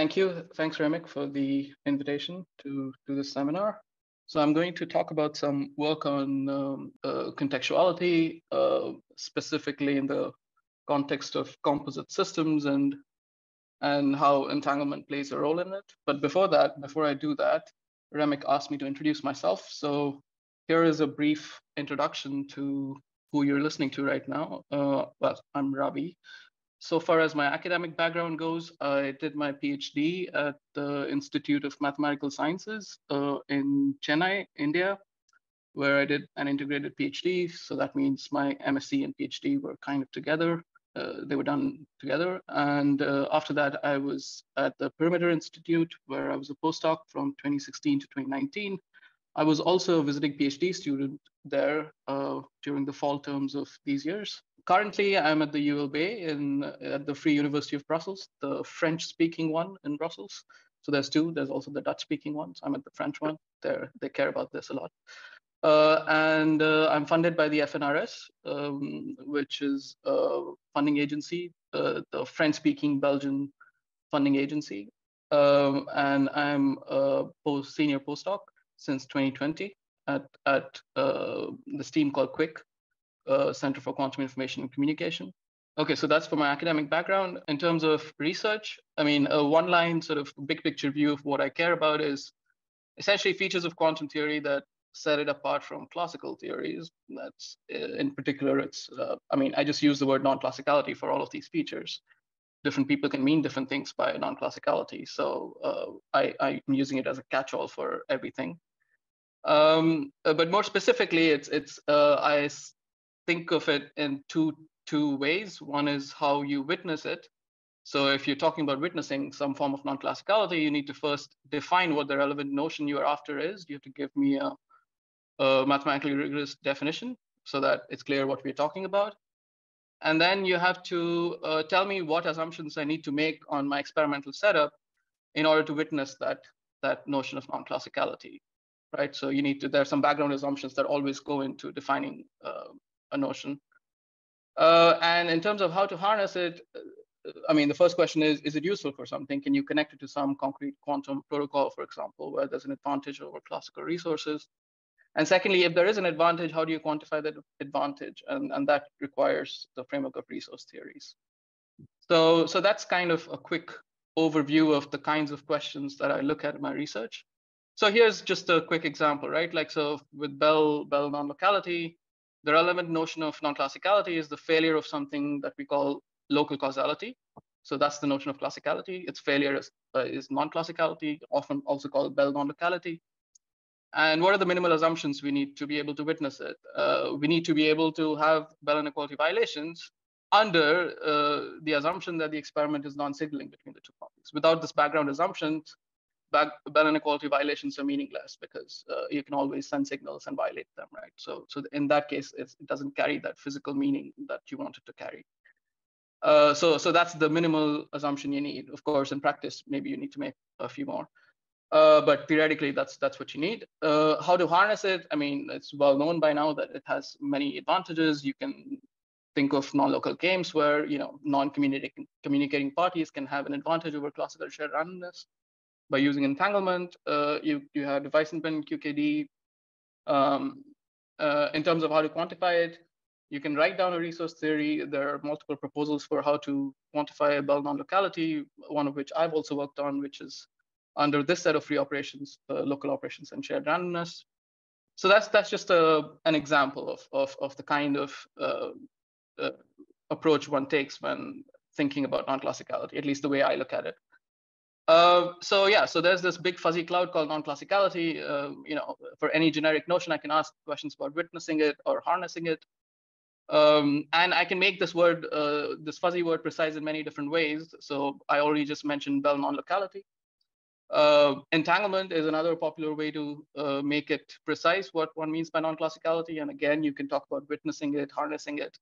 thank you. Thanks, Remik, for the invitation to do this seminar. So I'm going to talk about some work on um, uh, contextuality, uh, specifically in the context of composite systems and and how entanglement plays a role in it. But before that, before I do that, Remik asked me to introduce myself. So here is a brief introduction to who you're listening to right now. Uh, well, I'm Ravi. So far as my academic background goes, I did my PhD at the Institute of Mathematical Sciences uh, in Chennai, India, where I did an integrated PhD. So that means my MSc and PhD were kind of together. Uh, they were done together. And uh, after that, I was at the Perimeter Institute, where I was a postdoc from 2016 to 2019. I was also a visiting PhD student there uh, during the fall terms of these years. Currently, I'm at the ULB in at the Free University of Brussels, the French-speaking one in Brussels. So there's two. There's also the Dutch-speaking ones. I'm at the French one. They they care about this a lot. Uh, and uh, I'm funded by the FNRS, um, which is a funding agency, uh, the French-speaking Belgian funding agency. Um, and I'm a post senior postdoc since 2020 at, at uh, this team called QuIC, uh, Center for Quantum Information and Communication. Okay, so that's for my academic background. In terms of research, I mean, a one-line sort of big picture view of what I care about is essentially features of quantum theory that set it apart from classical theories. That's uh, in particular, it's, uh, I mean, I just use the word non-classicality for all of these features. Different people can mean different things by non-classicality. So uh, I, I'm using it as a catch-all for everything. Um, uh, but more specifically, it's it's uh, I think of it in two two ways. One is how you witness it. So if you're talking about witnessing some form of non-classicality, you need to first define what the relevant notion you are after is. You have to give me a, a mathematically rigorous definition so that it's clear what we're talking about. And then you have to uh, tell me what assumptions I need to make on my experimental setup in order to witness that, that notion of non-classicality right? So you need to, there are some background assumptions that always go into defining uh, a notion. Uh, and in terms of how to harness it, uh, I mean, the first question is, is it useful for something? Can you connect it to some concrete quantum protocol, for example, where there's an advantage over classical resources? And secondly, if there is an advantage, how do you quantify that advantage? And, and that requires the framework of resource theories. So, so that's kind of a quick overview of the kinds of questions that I look at in my research. So here's just a quick example, right? Like, so with Bell, Bell non-locality, the relevant notion of non-classicality is the failure of something that we call local causality. So that's the notion of classicality. Its failure is, uh, is non-classicality, often also called Bell non-locality. And what are the minimal assumptions we need to be able to witness it? Uh, we need to be able to have Bell inequality violations under uh, the assumption that the experiment is non-signaling between the two parties. Without this background assumptions, Bell inequality violations are meaningless because uh, you can always send signals and violate them, right? So, so in that case, it doesn't carry that physical meaning that you want it to carry. Uh, so, so that's the minimal assumption you need. Of course, in practice, maybe you need to make a few more. Uh, but theoretically, that's that's what you need. Uh, how to harness it? I mean, it's well known by now that it has many advantages. You can think of non-local games where you know non-communicating communicating parties can have an advantage over classical shared randomness by using entanglement. Uh, you, you have Weissenbind QKD. Um, uh, in terms of how to quantify it, you can write down a resource theory. There are multiple proposals for how to quantify a Bell non-locality, one of which I've also worked on, which is under this set of free operations, uh, local operations and shared randomness. So that's that's just a, an example of, of, of the kind of uh, uh, approach one takes when thinking about non-classicality, at least the way I look at it. Uh, so yeah, so there's this big fuzzy cloud called non-classicality. Uh, you know, for any generic notion, I can ask questions about witnessing it or harnessing it. Um, and I can make this word, uh, this fuzzy word precise in many different ways. So I already just mentioned Bell non-locality. Uh, entanglement is another popular way to uh, make it precise what one means by non-classicality. And again, you can talk about witnessing it, harnessing it,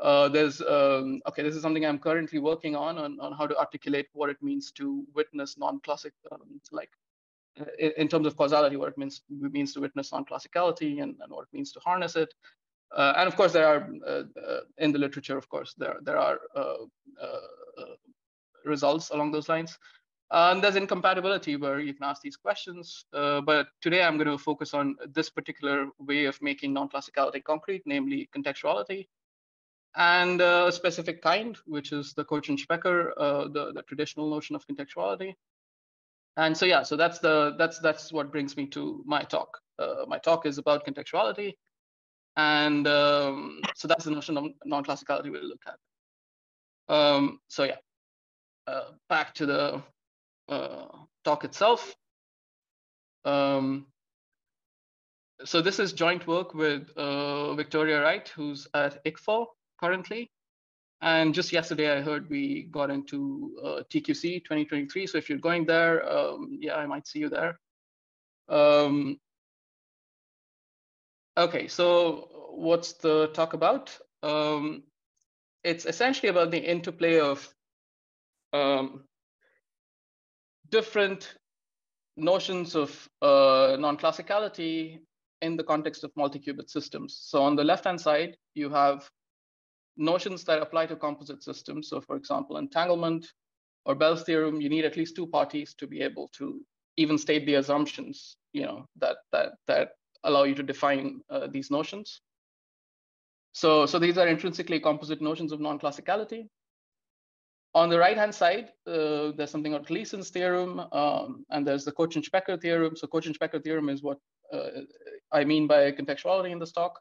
uh, there's um, okay. This is something I'm currently working on, on on how to articulate what it means to witness non-classic, um, like in, in, terms of causality, what it means means to witness non-classicality, and, and what it means to harness it. Uh, and of course, there are uh, in the literature, of course, there there are uh, uh, results along those lines. And there's incompatibility where you can ask these questions. Uh, but today I'm going to focus on this particular way of making non-classicality concrete, namely contextuality, and a specific kind, which is the Kochen-Specker, uh, the, the traditional notion of contextuality. And so yeah, so that's the that's that's what brings me to my talk. Uh, my talk is about contextuality, and um, so that's the notion of non-classicality we'll look at. Um, so yeah, uh, back to the uh, talk itself. Um, so this is joint work with uh, Victoria Wright, who's at ICFO currently. And just yesterday, I heard we got into uh, TQC 2023. So if you're going there, um, yeah, I might see you there. Um, okay, so what's the talk about? Um, it's essentially about the interplay of um, different notions of uh, non-classicality in the context of multi-qubit systems. So on the left-hand side, you have notions that apply to composite systems. So for example, entanglement or Bell's theorem, you need at least two parties to be able to even state the assumptions, you know, that that that allow you to define uh, these notions. So, so these are intrinsically composite notions of non-classicality. On the right-hand side, uh, there's something called Gleason's theorem, um, and there's the Kochen-Specker theorem. So Kochen-Specker theorem is what uh, I mean by contextuality in this talk.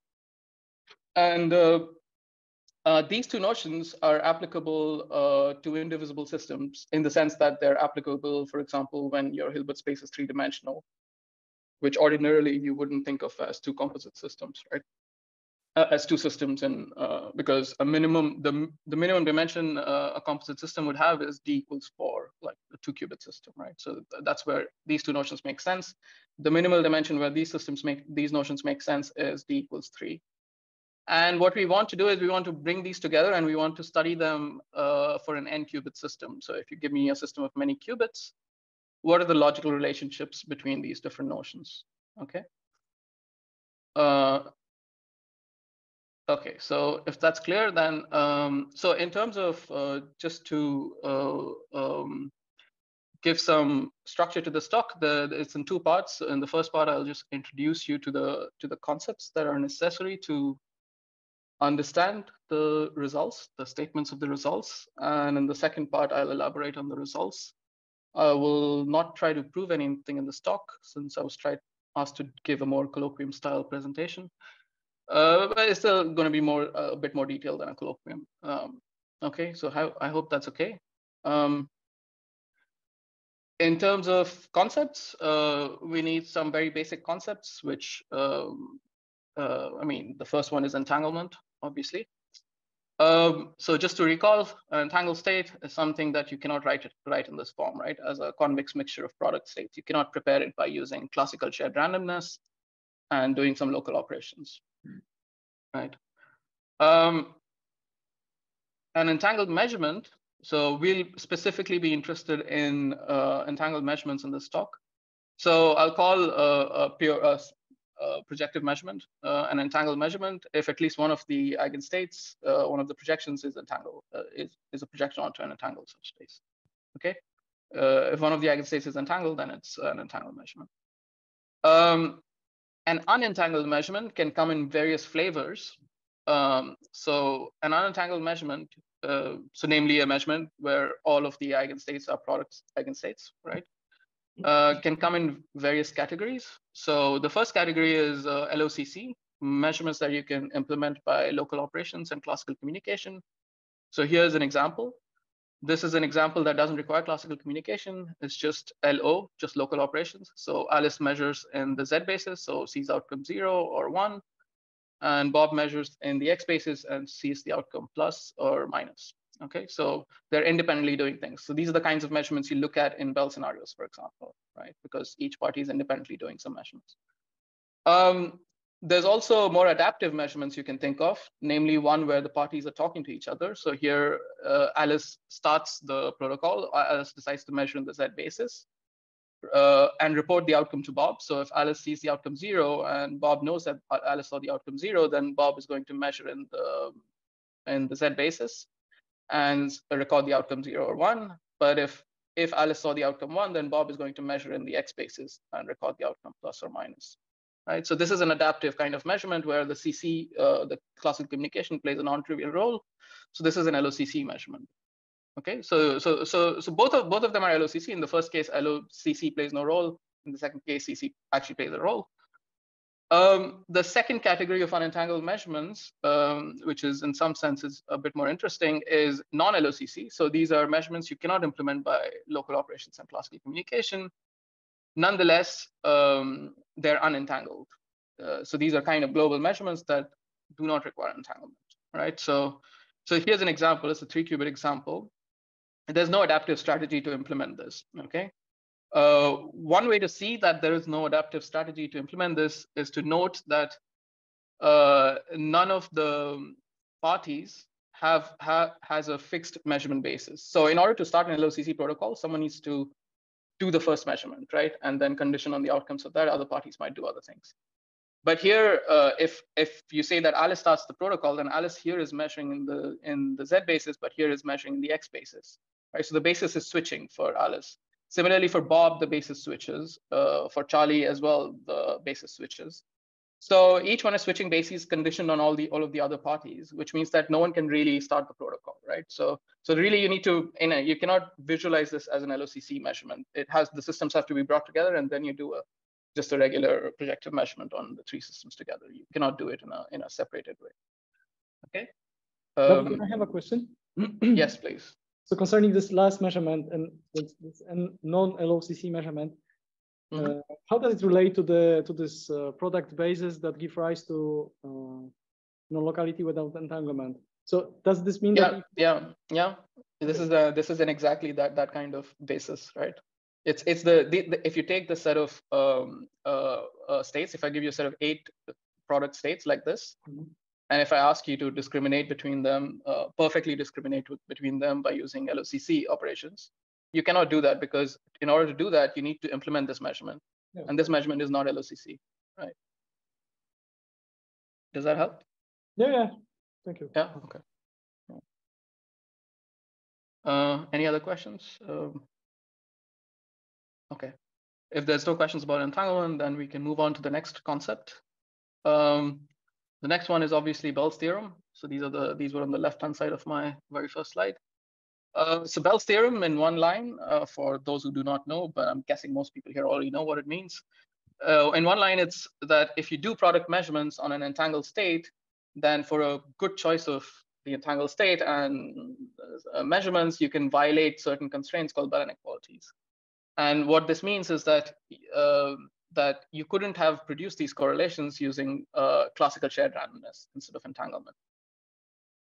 And uh, uh these two notions are applicable uh, to indivisible systems in the sense that they're applicable, for example, when your Hilbert space is three-dimensional, which ordinarily you wouldn't think of as two composite systems, right? uh, as two systems and uh, because a minimum the, the minimum dimension uh, a composite system would have is d equals four like a two qubit system right? So that's where these two notions make sense. The minimal dimension where these systems make these notions make sense is d equals three and what we want to do is we want to bring these together and we want to study them uh, for an n qubit system. So if you give me a system of many qubits what are the logical relationships between these different notions? Okay. Uh, Okay, so if that's clear, then um, so in terms of uh, just to uh, um, give some structure to the talk, the, it's in two parts. In the first part, I'll just introduce you to the to the concepts that are necessary to understand the results, the statements of the results, and in the second part, I'll elaborate on the results. I will not try to prove anything in this talk since I was tried asked to give a more colloquium style presentation. Uh, but it's still going to be more a bit more detailed than a colloquium. Um, okay, so how, I hope that's okay. Um, in terms of concepts, uh, we need some very basic concepts, which um, uh, I mean, the first one is entanglement, obviously. Um, so just to recall, an entangled state is something that you cannot write it write in this form, right? As a convex mixture of product states, you cannot prepare it by using classical shared randomness and doing some local operations right? Um, an entangled measurement, so we'll specifically be interested in uh, entangled measurements in this talk. So I'll call a, a pure a projective measurement uh, an entangled measurement if at least one of the eigenstates, uh, one of the projections is entangled, uh, is, is a projection onto an entangled subspace. Okay, uh, if one of the eigenstates is entangled, then it's an entangled measurement. Um, an unentangled measurement can come in various flavors. Um, so an unentangled measurement, uh, so namely a measurement where all of the eigenstates are products eigenstates, right? Uh, can come in various categories. So the first category is uh, LOCC, measurements that you can implement by local operations and classical communication. So here's an example. This is an example that doesn't require classical communication. It's just LO, just local operations. So Alice measures in the Z basis, so sees outcome zero or one. And Bob measures in the X basis and sees the outcome plus or minus. Okay, so they're independently doing things. So these are the kinds of measurements you look at in Bell scenarios, for example, right? Because each party is independently doing some measurements. Um, there's also more adaptive measurements you can think of, namely one where the parties are talking to each other. So here, uh, Alice starts the protocol. Alice decides to measure in the Z basis uh, and report the outcome to Bob. So if Alice sees the outcome zero and Bob knows that Alice saw the outcome zero, then Bob is going to measure in the in the Z basis and record the outcome zero or one. But if if Alice saw the outcome one, then Bob is going to measure in the X basis and record the outcome plus or minus. Right. So this is an adaptive kind of measurement where the CC, uh, the classical communication, plays a non-trivial role. So this is an LOCC measurement. Okay. So so so so both of both of them are LOCC. In the first case, LOCC plays no role. In the second case, CC actually plays a role. Um, the second category of unentangled measurements, um, which is in some senses a bit more interesting, is non-LOCC. So these are measurements you cannot implement by local operations and classical communication. Nonetheless, um, they're unentangled. Uh, so these are kind of global measurements that do not require entanglement, right? So, so here's an example. It's a three-qubit example. There's no adaptive strategy to implement this, okay? Uh, one way to see that there is no adaptive strategy to implement this is to note that uh, none of the parties have ha has a fixed measurement basis. So in order to start an LOCC protocol, someone needs to do the first measurement, right? And then condition on the outcomes of that, other parties might do other things. But here, uh, if if you say that Alice starts the protocol, then Alice here is measuring in the in the Z basis, but here is measuring in the X basis, right? So the basis is switching for Alice. Similarly, for Bob, the basis switches. Uh, for Charlie as well, the basis switches. So each one is switching bases conditioned on all the all of the other parties, which means that no one can really start the protocol, right? So so really you need to, in a, you cannot visualize this as an LOCC measurement. It has the systems have to be brought together, and then you do a just a regular projective measurement on the three systems together. You cannot do it in a in a separated way. Okay. Um, I have a question. yes, please. So concerning this last measurement and this, this non-LOCC measurement, mm -hmm. uh, how does it relate to the to this uh, product basis that give rise to uh, non-locality without entanglement? So does this mean yeah, that? Yeah, yeah. yeah. This is a this is an exactly that that kind of basis, right? It's it's the, the, the if you take the set of um, uh, uh, states, if I give you a set of eight product states like this, mm -hmm. And if I ask you to discriminate between them, uh, perfectly discriminate with, between them by using LOCC operations, you cannot do that because in order to do that, you need to implement this measurement. Yeah. And this measurement is not LOCC, right? Does that help? Yeah, yeah. Thank you. Yeah, okay. Uh, any other questions? Um, okay. If there's no questions about entanglement, then we can move on to the next concept. Um, the next one is obviously Bell's theorem. So these are the these were on the left-hand side of my very first slide. Uh, so Bell's theorem in one line, uh, for those who do not know, but I'm guessing most people here already know what it means. Uh, in one line, it's that if you do product measurements on an entangled state, then for a good choice of the entangled state and uh, measurements, you can violate certain constraints called Bell inequalities. And what this means is that uh, that you couldn't have produced these correlations using uh, classical shared randomness instead of entanglement.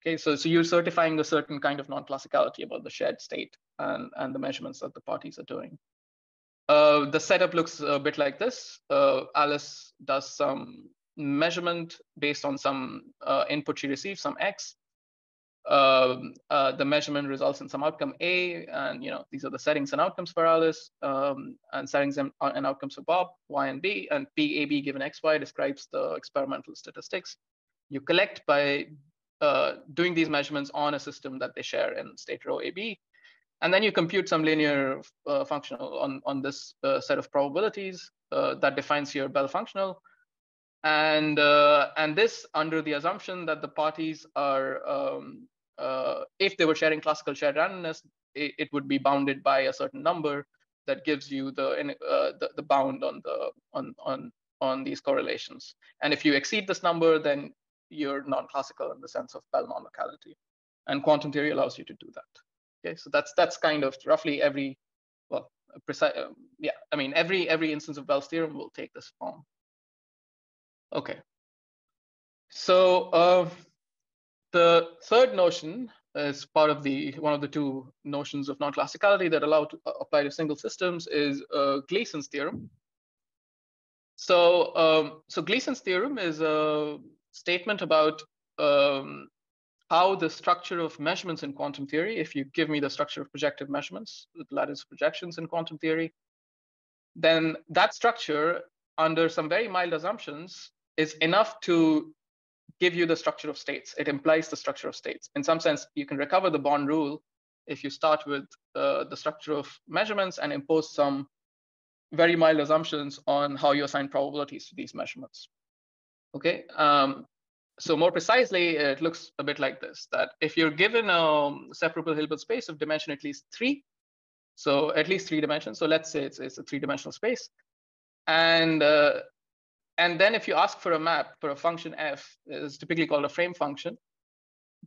Okay, so, so you're certifying a certain kind of non-classicality about the shared state and, and the measurements that the parties are doing. Uh, the setup looks a bit like this. Uh, Alice does some measurement based on some uh, input she receives, some X um, uh, the measurement results in some outcome A, and you know these are the settings and outcomes for Alice, um, and settings and, uh, and, outcomes for Bob, Y and B, and P, A, B given X, Y describes the experimental statistics. You collect by uh, doing these measurements on a system that they share in state rho AB, and then you compute some linear uh, functional on, on this uh, set of probabilities that defines your Bell functional, and uh, and this under the assumption that the parties are um, if they were sharing classical shared randomness, it, it, would be bounded by a certain number that gives you the, uh, the, the bound on the on on on these correlations. And if you exceed this number, then you're non-classical in the sense of Bell non-locality. And quantum theory allows you to do that. Okay, so that's that's kind of roughly every well precise um, yeah I mean every every instance of Bell's theorem will take this form. Okay. So uh, the third notion is part of the one of the two notions of non-classicality that allow to uh, apply to single systems is uh, Gleason's theorem. So, um, so Gleason's theorem is a statement about um, how the structure of measurements in quantum theory, if you give me the structure of projective measurements, the lattice projections in quantum theory, then that structure, under some very mild assumptions, is enough to give you the structure of states. It implies the structure of states. In some sense, you can recover the Born rule if you start with uh, the structure of measurements and impose some very mild assumptions on how you assign probabilities to these measurements. Okay, um, so more precisely, it looks a bit like this, that if you're given a separable Hilbert space of dimension at least three, so at least three dimensions, so let's say it's, it's a three-dimensional space, and uh, and then if you ask for a map for a function f, is typically called a frame function,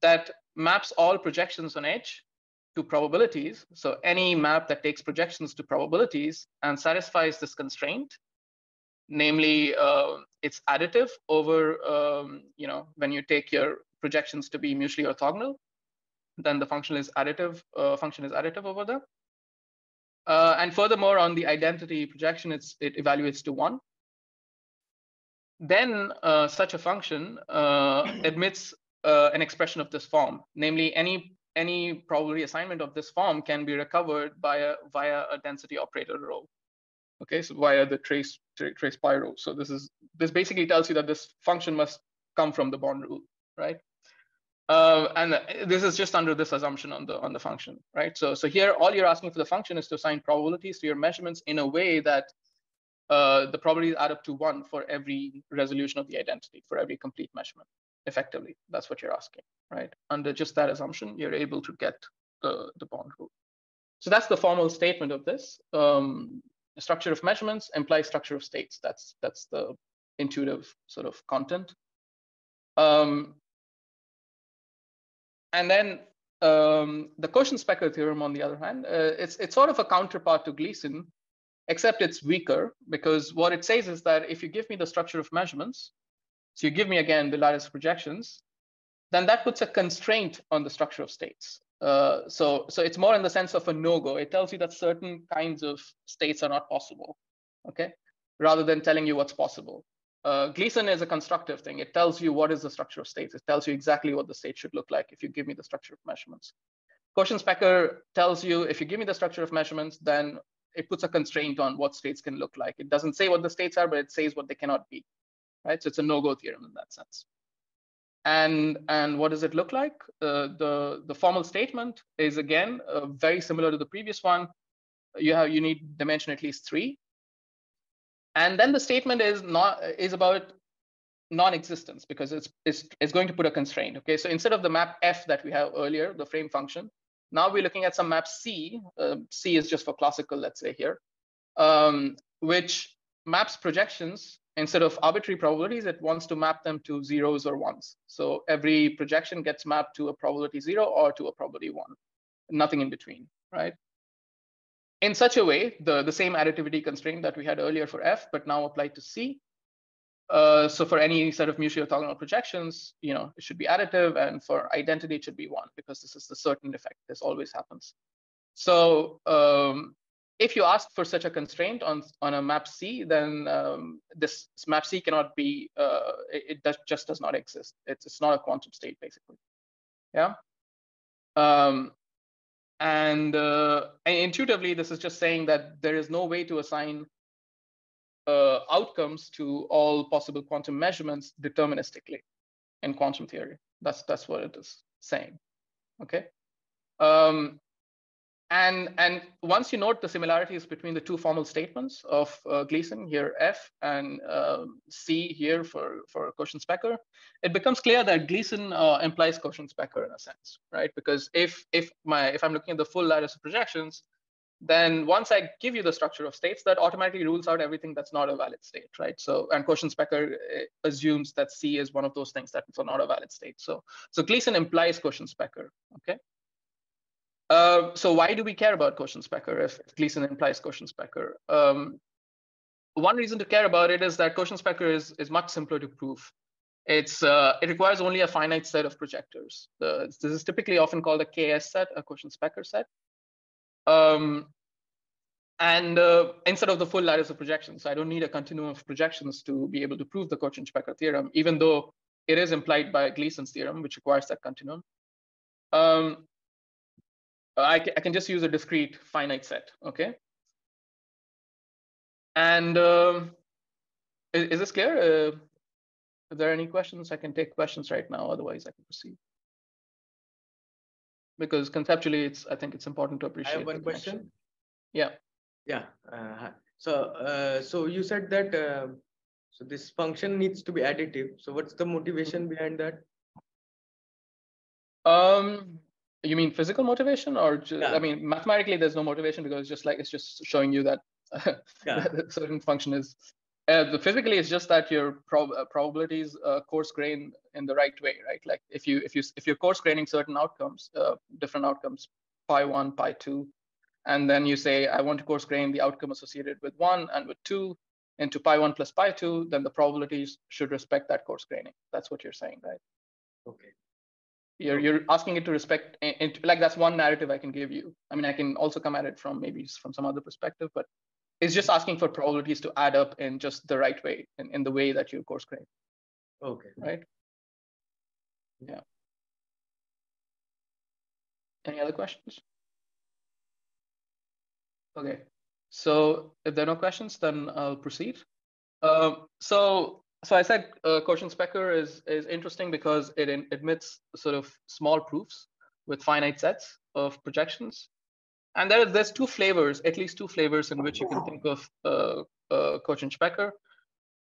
that maps all projections on H to probabilities. So any map that takes projections to probabilities and satisfies this constraint, namely uh, it's additive over, um, you know, when you take your projections to be mutually orthogonal, then the function is additive, uh, function is additive over there. Uh, and furthermore, on the identity projection, it's, it evaluates to one. Then uh, such a function uh, admits uh, an expression of this form, namely any any probability assignment of this form can be recovered via via a density operator rho. Okay, so via the trace trace pi rho. So this is this basically tells you that this function must come from the Born rule, right? Uh, and this is just under this assumption on the on the function, right? So so here all you're asking for the function is to assign probabilities to your measurements in a way that uh, the probabilities add up to one for every resolution of the identity for every complete measurement effectively. That's what you're asking, right? Under just that assumption, you're able to get the, the Born rule. So that's the formal statement of this. Um, structure of measurements implies structure of states. That's that's the intuitive sort of content. Um, and then um, the Kochen-Specker theorem, on the other hand, uh, it's it's sort of a counterpart to Gleason, except it's weaker because what it says is that if you give me the structure of measurements, so you give me again the lattice projections, then that puts a constraint on the structure of states. Uh, so, so it's more in the sense of a no-go. It tells you that certain kinds of states are not possible, okay? Rather than telling you what's possible. Uh, Gleason is a constructive thing. It tells you what is the structure of states. It tells you exactly what the state should look like if you give me the structure of measurements. Kochen-Specker tells you if you give me the structure of measurements, then it puts a constraint on what states can look like. It doesn't say what the states are, but it says what they cannot be right? So it's a no-go theorem in that sense. And, and what does it look like? Uh, the, the formal statement is again, uh, very similar to the previous one. You have, you need dimension at least three. And then the statement is not, is about non-existence because it's, it's, it's going to put a constraint, okay? So instead of the map F that we have earlier, the frame function, now we're looking at some map C, uh, C is just for classical, let's say here, um, which maps projections instead of arbitrary probabilities, it wants to map them to zeros or ones. So every projection gets mapped to a probability zero or to a probability one, nothing in between, right? In such a way, the, the same additivity constraint that we had earlier for F, but now applied to C. Uh, so for any set of mutually orthogonal projections, you know, it should be additive, and for identity, it should be one because this is the certain effect. This always happens. So um, if you ask for such a constraint on, on a map C, then um, this map C cannot be, uh, it, it does, just does not exist. It's, it's not a quantum state, basically. Yeah. Um, and, uh, and intuitively, this is just saying that there is no way to assign uh, outcomes to all possible quantum measurements deterministically in quantum theory. That's, that's what it is saying. Okay. Um, and, and once you note the similarities between the two formal statements of uh, Gleason, here F, and uh, C here for, for Kochen-Specker, it becomes clear that Gleason uh, implies Kochen-Specker in a sense, right? Because if, if, my, if I'm looking at the full lattice of projections, then once I give you the structure of states, that automatically rules out everything that's not a valid state, right? So, and Kochen-Specker uh, assumes that C is one of those things that's not a valid state. So, so Gleason implies Kochen-Specker, okay? Uh, so why do we care about Kochen-Specker if, if Gleason implies Kochen-Specker? Um, one reason to care about it is that Kochen-Specker is, is much simpler to prove. It's, uh, it requires only a finite set of projectors. This is typically often called a KS set, a Kochen-Specker set. Um, and uh, instead of the full lattice of projections, So I don't need a continuum of projections to be able to prove the Kochen-Specker theorem, even though it is implied by Gleason's theorem, which requires that continuum. Um, I, I can just use a discrete finite set, okay? And um, is, is, this clear? Uh, are there any questions? I can take questions right now, otherwise I can proceed. Because conceptually, it's I think it's important to appreciate. I have one question. Yeah. Yeah. Uh, so uh, so you said that uh, so this function needs to be additive. So what's the motivation behind that? Um, you mean physical motivation, or just, Yeah. I mean mathematically, there's no motivation because it's just like it's just showing you that Yeah. that a certain function is. Uh, the physically, it's just that your prob- uh, probabilities uh, coarse grain in the right way, right? Like if you if you if you're coarse graining certain outcomes, uh, different outcomes, pi one, pi two, and then you say I want to coarse grain the outcome associated with one and with two into pi one plus pi two, then the probabilities should respect that coarse graining. That's what you're saying, right? Okay. you're you're asking it to respect it like that's one narrative i can give you i mean i can also come at it from maybe from some other perspective but it's just asking for probabilities to add up in just the right way in, in the way that you coarse grain Okay. right? Yeah. Any other questions? Okay. So if there are no questions then i'll proceed. Um, so so I said uh, Kochen-Specker is is interesting because it in, admits sort of small proofs with finite sets of projections, and there there's two flavors, at least two flavors in which you can think of uh, uh, Kochen-Specker.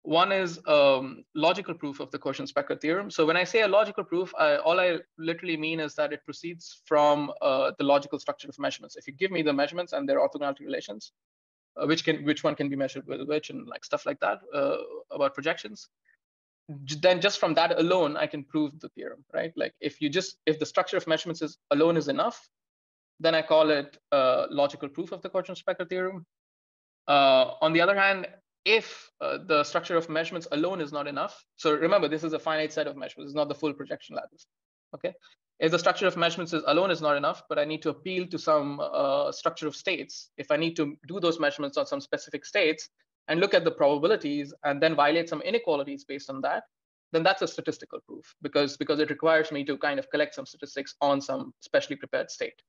One is um, logical proof of the Kochen-Specker theorem. So when I say a logical proof, I, all I literally mean is that it proceeds from uh, the logical structure of measurements. If you give me the measurements and their orthogonality relations, uh, which can which one can be measured with which and like stuff like that uh, about projections then just from that alone i can prove the theorem right like if you just if the structure of measurements is alone is enough then i call it a logical proof of the Kochen-Specker theorem. Uh, on the other hand if uh, the structure of measurements alone is not enough so remember this is a finite set of measurements. It's not the full projection lattice okay? If the structure of measurements is alone is not enough, but I need to appeal to some uh, structure of states, if I need to do those measurements on some specific states and look at the probabilities and then violate some inequalities based on that, then that's a statistical proof because, because it requires me to kind of collect some statistics on some specially prepared state.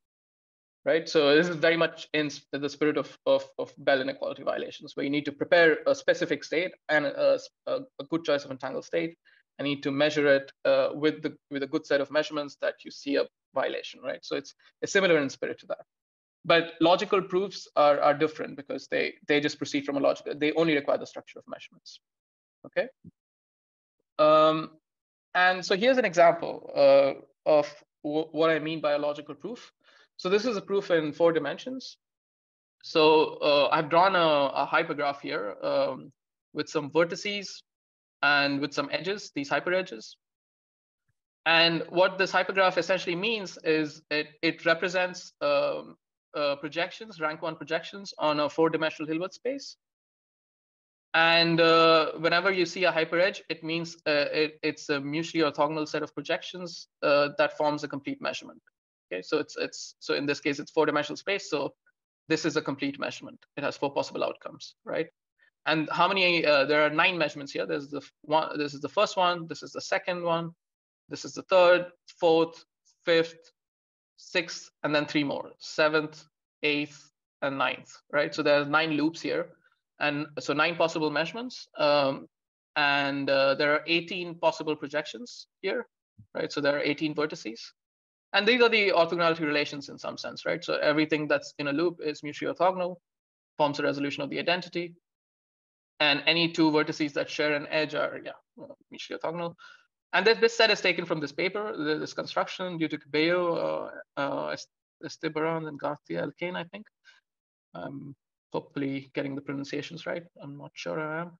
Right. So this is very much in the spirit of, of, of Bell inequality violations, where you need to prepare a specific state and a, a, a good choice of entangled state I need to measure it uh, with the with a good set of measurements that you see a violation, right? So it's, it's similar in spirit to that. But logical proofs are, are different because they they just proceed from a logical. They only require the structure of measurements. Okay. Um, and so here's an example uh, of what I mean by a logical proof. So this is a proof in four dimensions. So uh, I've drawn a, a hypergraph here um, with some vertices and with some edges, these hyper edges. And what this hypergraph essentially means is it, it represents um, uh, projections, rank one projections on a four-dimensional Hilbert space. And uh, whenever you see a hyperedge, it means uh, it, it's a mutually orthogonal set of projections uh, that forms a complete measurement. Okay, so it's it's so in this case it's four-dimensional space. So this is a complete measurement. It has four possible outcomes, right? And how many? Uh, there are nine measurements here. There's the one. This is the first one. This is the second one. This is the third, fourth, fifth, sixth, and then three more: seventh, eighth, and ninth. Right. So there's nine loops here, and so nine possible measurements. Um, and uh, there are 18 possible projections here. Right. So there are 18 vertices. And these are the orthogonality relations in some sense, right? So everything that's in a loop is mutually orthogonal, forms a resolution of the identity and any two vertices that share an edge are yeah mutually orthogonal. And this, this set is taken from this paper, this construction due to Cabello, uh, uh, Estebaranz, and García-Alcaine, I think. I'm hopefully getting the pronunciations right. I'm not sure I am.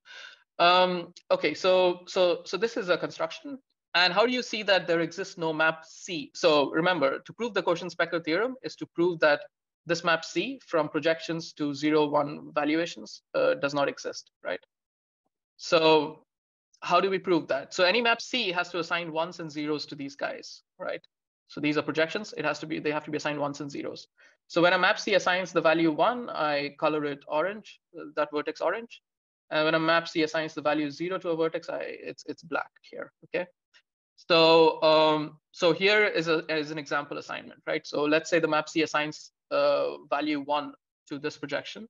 Um, okay, so so so this is a construction. And how do you see that there exists no map C? So remember, to prove the Kochen-Specker theorem is to prove that this map C from projections to zero, one valuations uh, does not exist, right? So how do we prove that? So any map C has to assign ones and zeros to these guys, right? So these are projections. It has to be, they have to be assigned ones and zeros. So when a map C assigns the value one, I color it orange, uh, that vertex orange. And when a map C assigns the value zero to a vertex, I, it's, it's black here, okay? So, um, so here is, a, is an example assignment, right? So let's say the map C assigns uh, value one to this projection.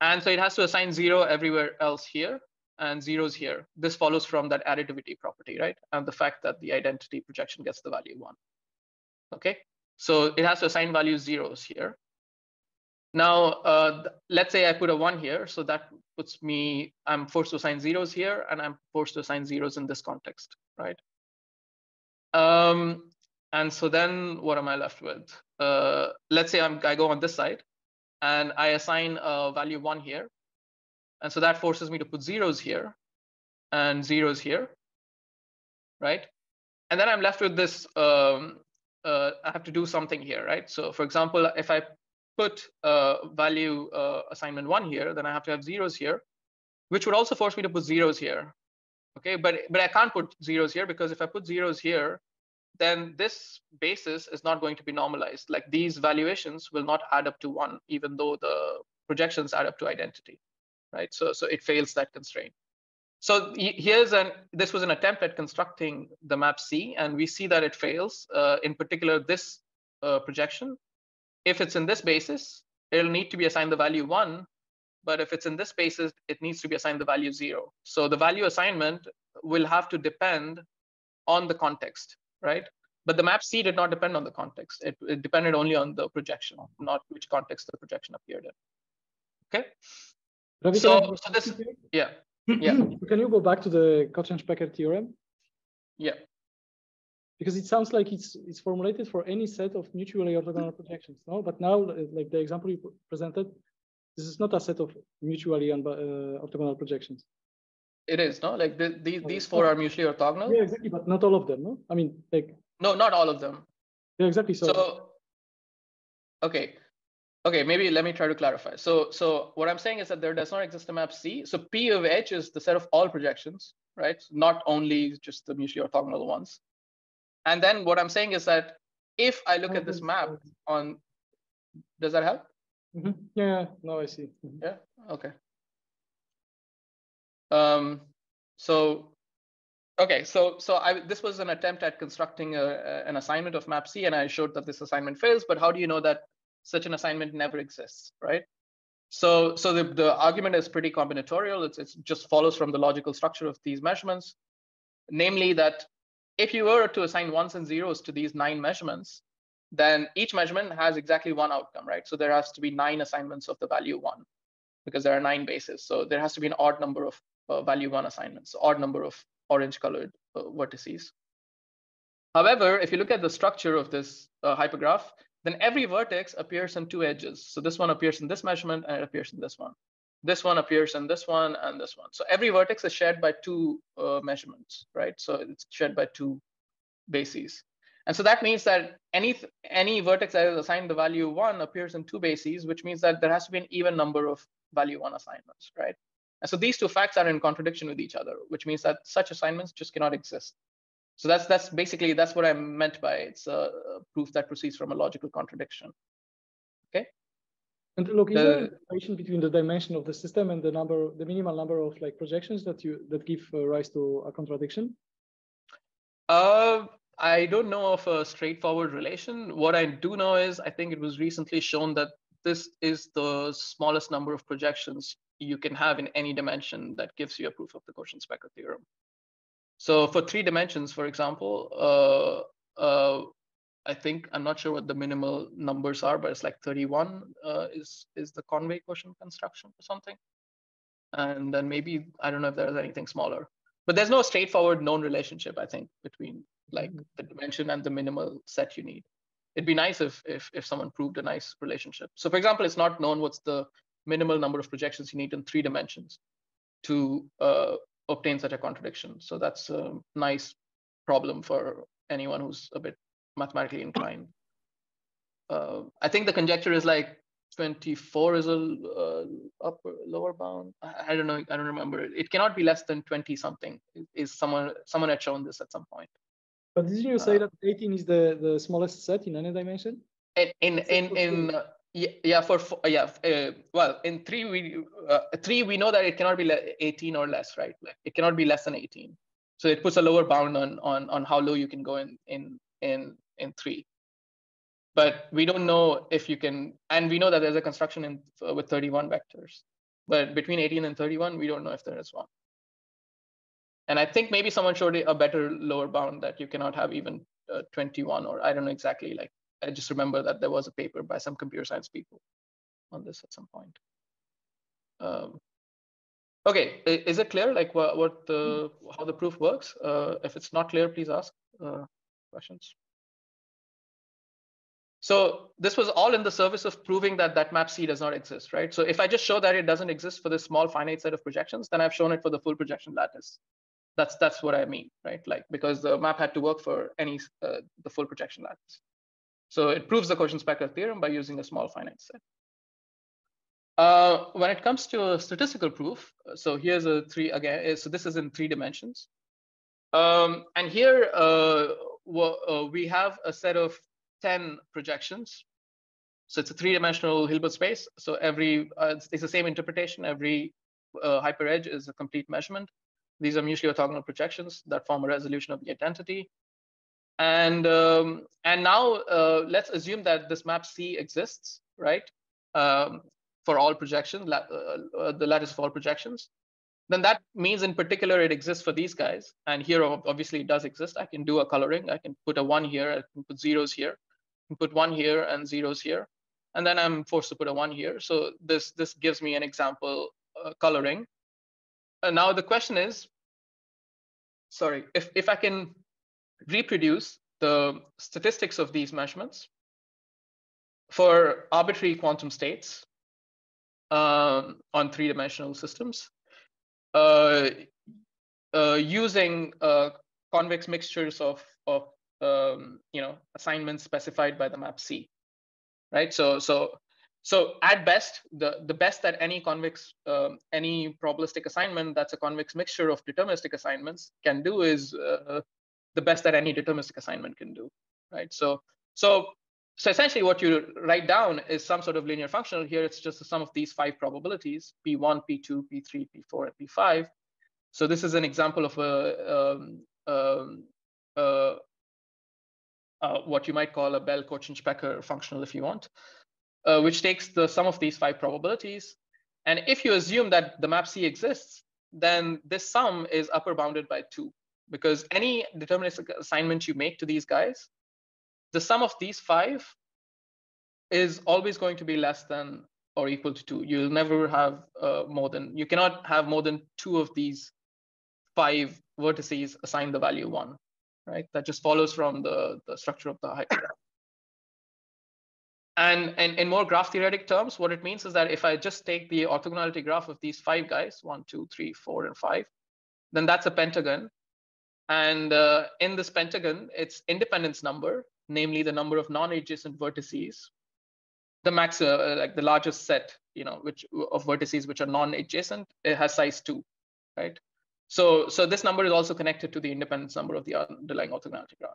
And so it has to assign zero everywhere else here and zeros here. This follows from that additivity property, right? And the fact that the identity projection gets the value one. Okay, So it has to assign value zeros here. Now, uh, let's say I put a one here. So that puts me, I'm forced to assign zeros here and I'm forced to assign zeros in this context, right? Um, and so then what am I left with? Uh, let's say I'm, I go on this side and I assign a value one here. And so that forces me to put zeros here and zeros here, right? And then I'm left with this, um, uh, I have to do something here, right? So for example, if I put uh, value uh, assignment one here, then I have to have zeros here, which would also force me to put zeros here. Okay, but but I can't put zeros here because if I put zeros here, then this basis is not going to be normalized. Like these valuations will not add up to one, even though the projections add up to identity, right? So so it fails that constraint. So here's an this was an attempt at constructing the map C, and we see that it fails. Uh, in particular, this uh, projection if it's in this basis, it'll need to be assigned the value one, but if it's in this basis, it needs to be assigned the value zero. So the value assignment will have to depend on the context, right? But the map C did not depend on the context. It, it depended only on the projection, not which context the projection appeared in. Okay. Ravi, so, so this, yeah, yeah. Can you go back to the Kochen-Specker theorem? Yeah because it sounds like it's it's formulated for any set of mutually orthogonal projections no but now like the example you presented this is not a set of mutually uh, orthogonal projections it is no? Like the, the, these four are mutually orthogonal? Yeah exactly but not all of them no? I mean like no not all of them. Yeah exactly so, so okay. Okay maybe let me try to clarify. So so what i'm saying is that there does not exist a map c. So p of h is the set of all projections right? Not only just the mutually orthogonal ones. And then what I'm saying is that if I look at this map on, does that help? Mm -hmm. Yeah, now I see. Mm -hmm. Yeah, okay. Um, so, okay, so so I this was an attempt at constructing a, a, an assignment of map C, and I showed that this assignment fails. But how do you know that such an assignment never exists, right? So so the, the argument is pretty combinatorial. It's it just follows from the logical structure of these measurements, namely that if you were to assign ones and zeros to these nine measurements, then each measurement has exactly one outcome, right? So there has to be nine assignments of the value one because there are nine bases. So there has to be an odd number of value one assignments, odd number of orange colored uh, vertices. However, if you look at the structure of this uh, hypergraph, then every vertex appears in two edges. So this one appears in this measurement and it appears in this one this one appears in this one and this one. So every vertex is shared by two uh, measurements, right? So it's shared by two bases. And so that means that any any vertex that is assigned the value one appears in two bases, which means that there has to be an even number of value one assignments, right? And so these two facts are in contradiction with each other, which means that such assignments just cannot exist. So that's that's basically that's what I meant by it's a proof that proceeds from a logical contradiction. Okay. And look, is there a relation between the dimension of the system and the number, the minimal number of like projections that you that give uh, rise to a contradiction? Uh, I don't know of a straightforward relation. What I do know is I think it was recently shown that this is the smallest number of projections you can have in any dimension that gives you a proof of the Kochen-Specker theorem. So for three dimensions, for example, uh, uh, I think I'm not sure what the minimal numbers are, but it's like 31 uh, is is the Conway Kochen construction or something. And then maybe I don't know if there's anything smaller, but there's no straightforward known relationship. I think between like mm-hmm. the dimension and the minimal set you need. It'd be nice if if if someone proved a nice relationship. So for example, it's not known what's the minimal number of projections you need in three dimensions to uh, obtain such a contradiction. So that's a nice problem for anyone who's a bit mathematically inclined. Uh, I think the conjecture is like 24 is a uh, upper lower bound. I, I, don't know. I don't remember. It cannot be less than 20 something. Is someone someone had shown this at some point. But didn't you say uh, that 18 is the the smallest set in any dimension? In in in, in uh, yeah, yeah for, yeah uh, well in three we uh, three we know that it cannot be 18 or less right like it cannot be less than 18 so it puts a lower bound on on on how low you can go in in in in three. But we don't know if you can, and we know that there's a construction in uh, with 31 vectors. But between 18 and 31, we don't know if there is one. And I think maybe someone showed a better lower bound that you cannot have even uh, 21, or I don't know exactly. Like I just remember that there was a paper by some computer science people on this at some point. Um, okay, is it clear like what, what the how the proof works? Uh, if it's not clear, please ask uh, questions. So this was all in the service of proving that that map C does not exist, right? So if I just show that it doesn't exist for this small finite set of projections, then I've shown it for the full projection lattice. That's that's what I mean, right? Like because the map had to work for any uh, the full projection lattice. So it proves the Kochen-Specker theorem by using a small finite set. Uh, when it comes to a statistical proof, so here's a three again. So this is in three dimensions, um, and here uh, uh we have a set of 10 projections. So it's a three-dimensional Hilbert space. So every uh, it's, it's, the same interpretation. Every uh, hyperedge is a complete measurement. These are mutually orthogonal projections that form a resolution of the identity. And um, and now uh, let's assume that this map C exists, right? Um, for all projections, uh, uh, the lattice of all projections. Then that means in particular it exists for these guys. And here obviously it does exist. I can do a coloring. I can put a one here. I can put zeros here put one here and zeros here. And then I'm forced to put a one here. So this, this gives me an example uh, coloring. And now the question is, sorry, if, if I can reproduce the statistics of these measurements for arbitrary quantum states um, on three-dimensional systems, uh, uh, using uh, convex mixtures of, of um, you know assignments specified by the map C, right? So so so at best, the the best that any convex um, any probabilistic assignment that's a convex mixture of deterministic assignments can do is uh, the best that any deterministic assignment can do, right? So so so essentially what you write down is some sort of linear functional. Here it's just the sum of these five probabilities, P1, P2, P3, P4, and P5. So this is an example of a, um, um, uh, uh, what you might call a Bell Kochen-Specker functional if you want, uh, which takes the sum of these five probabilities. And if you assume that the map C exists, then this sum is upper bounded by two, because any deterministic assignment you make to these guys, the sum of these five is always going to be less than or equal to two. You'll never have uh, more than, you cannot have more than two of these five vertices assigned the value one right? That just follows from the, the structure of the hypergraph. And, and in more graph theoretic terms, what it means is that if I just take the orthogonality graph of these five guys, one, two, three, four, and five, then that's a pentagon. And uh, in this pentagon, its independence number, namely the number of non-adjacent vertices, the max, uh, like the largest set, you know, which of vertices which are non-adjacent, it has size two, right? So, so this number is also connected to the independence number of the underlying orthogonality graph.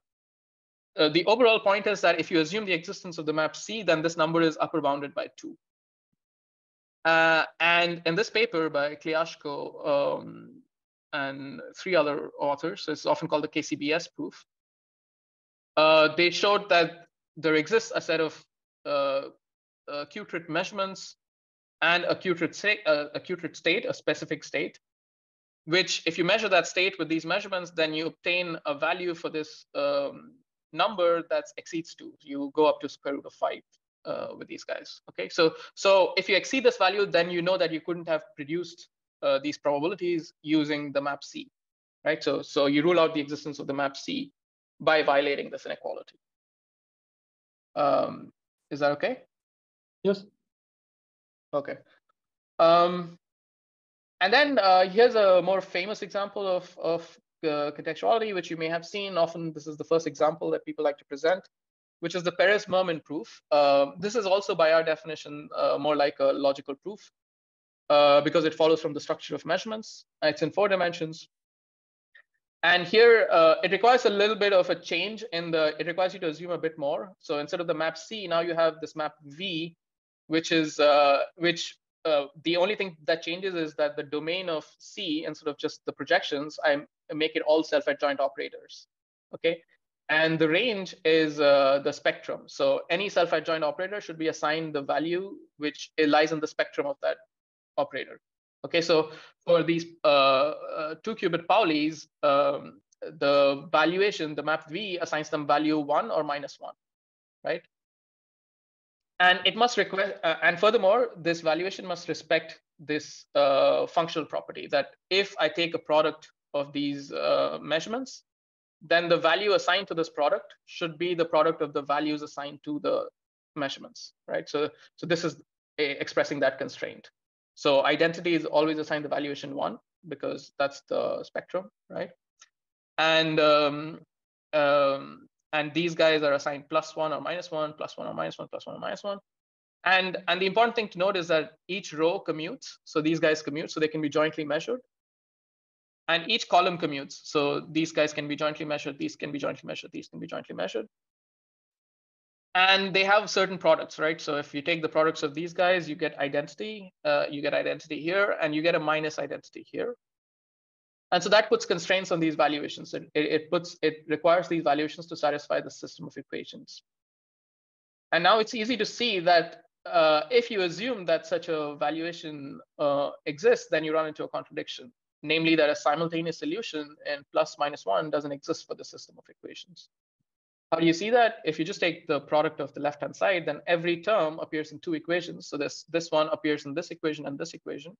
Uh, the overall point is that if you assume the existence of the map C, then this number is upper bounded by two. Uh, and in this paper by Klyashko um, and three other authors, so it's often called the KCBS proof, uh, they showed that there exists a set of uh, uh, qubit measurements and a state, uh, state, a specific state, which if you measure that state with these measurements, then you obtain a value for this um, number that exceeds two. You go up to square root of five uh, with these guys. Okay, so so if you exceed this value, then you know that you couldn't have produced uh, these probabilities using the map C, right? So so you rule out the existence of the map C by violating this inequality. Um, is that okay? Yes. Okay. Um, and then uh, here's a more famous example of, of uh, contextuality, which you may have seen. Often this is the first example that people like to present, which is the Peres-Mermin proof. Uh, this is also by our definition uh, more like a logical proof uh, because it follows from the structure of measurements. It's in four dimensions. And here uh, it requires a little bit of a change in the, it requires you to assume a bit more. So instead of the map C, now you have this map V, which is, which uh, the only thing that changes is that the domain of C, instead of just the projections, I make it all self-adjoint operators. Okay, and the range is uh, the spectrum. So any self-adjoint operator should be assigned the value which lies in the spectrum of that operator. Okay, so for these uh, uh two qubit Paulis, um, the valuation, the map V assigns them value one or minus one, right? and it must request, uh, and furthermore, this valuation must respect this uh, functional property that if I take a product of these uh, measurements, then the value assigned to this product should be the product of the values assigned to the measurements, right? So, so this is a, expressing that constraint. So identity is always assigned the valuation one because that's the spectrum, right? And um, um, and these guys are assigned plus one or minus one, plus one or minus one, plus one or minus one. And, and the important thing to note is that each row commutes. So these guys commute, so they can be jointly measured. And each column commutes. So these guys can be jointly measured, these can be jointly measured, these can be jointly measured. And they have certain products, right? So if you take the products of these guys, you get identity, uh, you get identity here, and you get a minus identity here. And so that puts constraints on these valuations. It, it, puts it requires these valuations to satisfy the system of equations. And now it's easy to see that uh, if you assume that such a valuation uh, exists, then you run into a contradiction, namely that a simultaneous solution in plus minus one doesn't exist for the system of equations. How do you see that? If you just take the product of the left-hand side, then every term appears in two equations. So this, this one appears in this equation and this equation.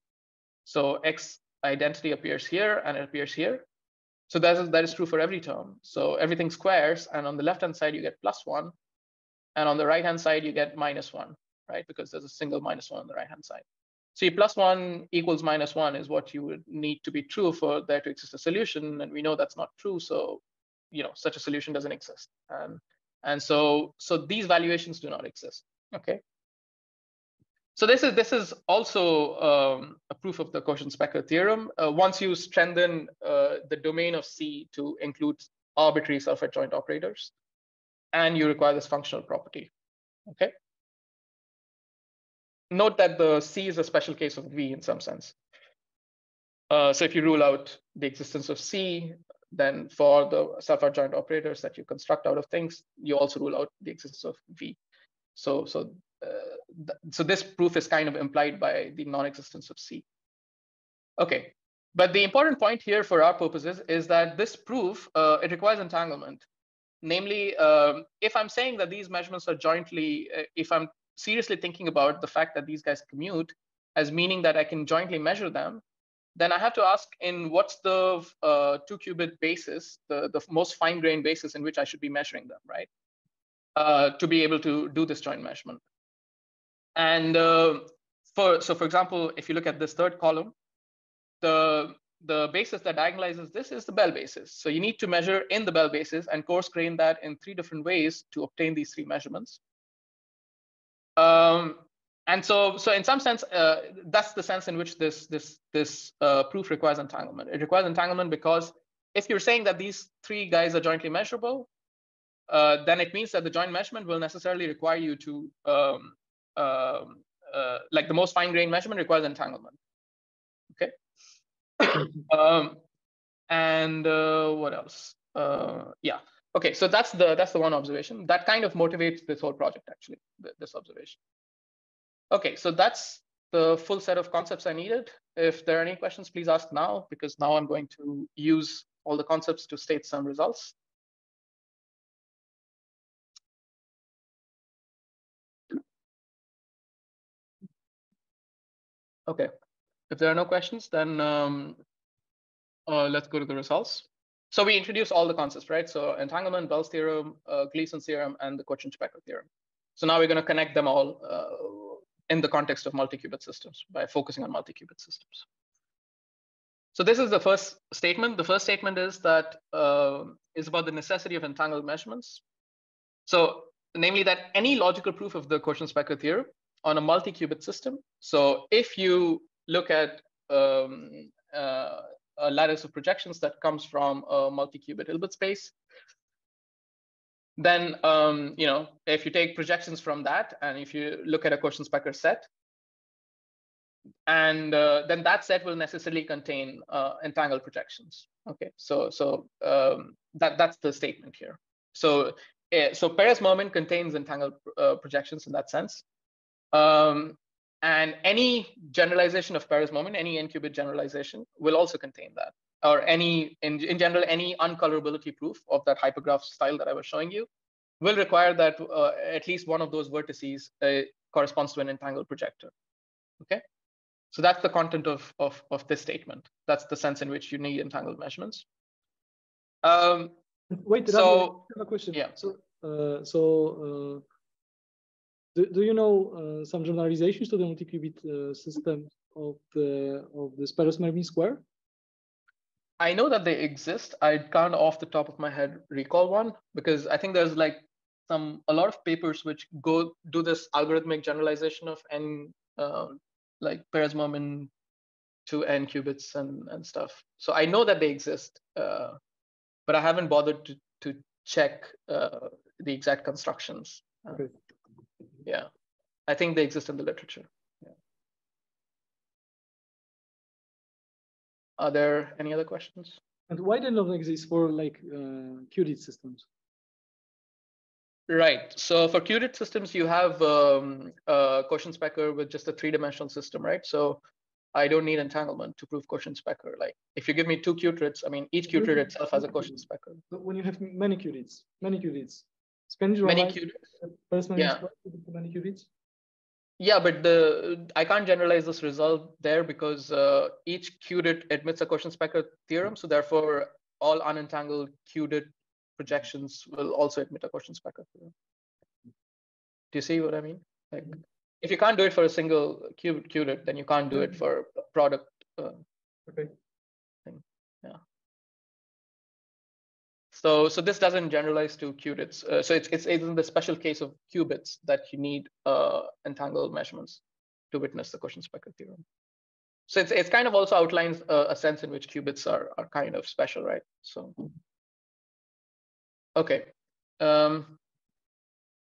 So x identity appears here and it appears here. So that is, that is true for every term. So everything squares, and on the left-hand side, you get plus one, and on the right-hand side, you get minus one, right? Because there's a single minus one on the right-hand side. So plus one equals minus one is what you would need to be true for there to exist a solution, and we know that's not true. So, you know, such a solution doesn't exist, and and so so these valuations do not exist. Okay. So this is this is also um, a proof of the Kochen-Specker theorem. Uh, once you strengthen uh, the domain of C to include arbitrary self-adjoint operators, and you require this functional property. Okay. Note that the C is a special case of V in some sense. Uh, so if you rule out the existence of C, then for the self-adjoint operators that you construct out of things, you also rule out the existence of V. So, so uh, so this proof is kind of implied by the non-existence of C. Okay, but the important point here for our purposes is that this proof, uh, it requires entanglement. Namely, um, if I'm saying that these measurements are jointly, uh, if I'm seriously thinking about the fact that these guys commute as meaning that I can jointly measure them, then I have to ask in what's the uh, two qubit basis, the, the most fine grained basis in which I should be measuring them, right? Uh, to be able to do this joint measurement. And uh, for so for example, if you look at this third column, the the basis that diagonalizes this is the Bell basis. So you need to measure in the Bell basis and coarse grain that in three different ways to obtain these three measurements. Um, and so, so in some sense, uh, that's the sense in which this this this uh, proof requires entanglement. It requires entanglement because if you're saying that these three guys are jointly measurable, uh, then it means that the joint measurement will necessarily require you to um, um, uh, like the most fine grained measurement requires entanglement. Okay. um, and uh, what else? Uh, yeah. Okay. So that's the that's the one observation that kind of motivates this whole project actually. This observation. Okay. So that's the full set of concepts I needed. If there are any questions, please ask now because now I'm going to use all the concepts to state some results. Okay, if there are no questions, then um, uh, let's go to the results. So we introduced all the concepts, right? So entanglement, Bell's theorem, uh, Gleason's theorem, and the Kochen-Specker theorem. So now we're going to connect them all uh, in the context of multi-qubit systems by focusing on multi-qubit systems. So this is the first statement. The first statement is that uh, is about the necessity of entangled measurements. So namely that any logical proof of the Kochen-Specker theorem on a multi-qubit system. So if you look at um, uh, a lattice of projections that comes from a multi-qubit Hilbert space, then um, you know if you take projections from that, and if you look at a Kochen-Specker set, and uh, then that set will necessarily contain uh, entangled projections. Okay, so so um, that that's the statement here. So uh, so Peres Mermin contains entangled uh, projections in that sense. Um, and any generalization of Peres Mermin, any n-qubit generalization will also contain that. Or any, in, in general, any uncolorability proof of that hypergraph style that I was showing you will require that uh, at least one of those vertices uh, corresponds to an entangled projector. Okay, so that's the content of, of, of this statement. That's the sense in which you need entangled measurements. Um, Wait, so, I have a question. Yeah. So, uh, so uh, do, do you know uh, some generalizations to the multi-qubit uh, system of the of the Peres-Mermin square? I know that they exist. I can't off the top of my head recall one because I think there's like some a lot of papers which go do this algorithmic generalization of n uh, like Peres-Mermin to n qubits and and stuff. So I know that they exist, uh, but I haven't bothered to to check uh, the exact constructions. Okay. Yeah, I think they exist in the literature. Are there any other questions? And why they don't exist for like uh, QUDIT systems? Right. So for QUDIT systems, you have um, a Kochen Specker with just a three-dimensional system, right? So I don't need entanglement to prove Kochen Specker. Like if you give me two qubits, I mean, each qubit itself has a Kochen Specker. But when you have many qubits, many qubits, Many qubits. Yeah. many qubits? Yeah, but the I can't generalize this result there because uh, each qubit admits a Kochen Specker theorem. So therefore, all unentangled qubit projections will also admit a Kochen Specker theorem. Do you see what I mean? Like, if you can't do it for a single qubit, qubit then you can't do it for product. Uh, Okay. So, so this doesn't generalize to qubits. Uh, so it's, it's in the special case of qubits that you need uh, entangled measurements to witness the Kochen Specker theorem. So it's it's kind of also outlines a, a sense in which qubits are are kind of special, right? So, okay. Um,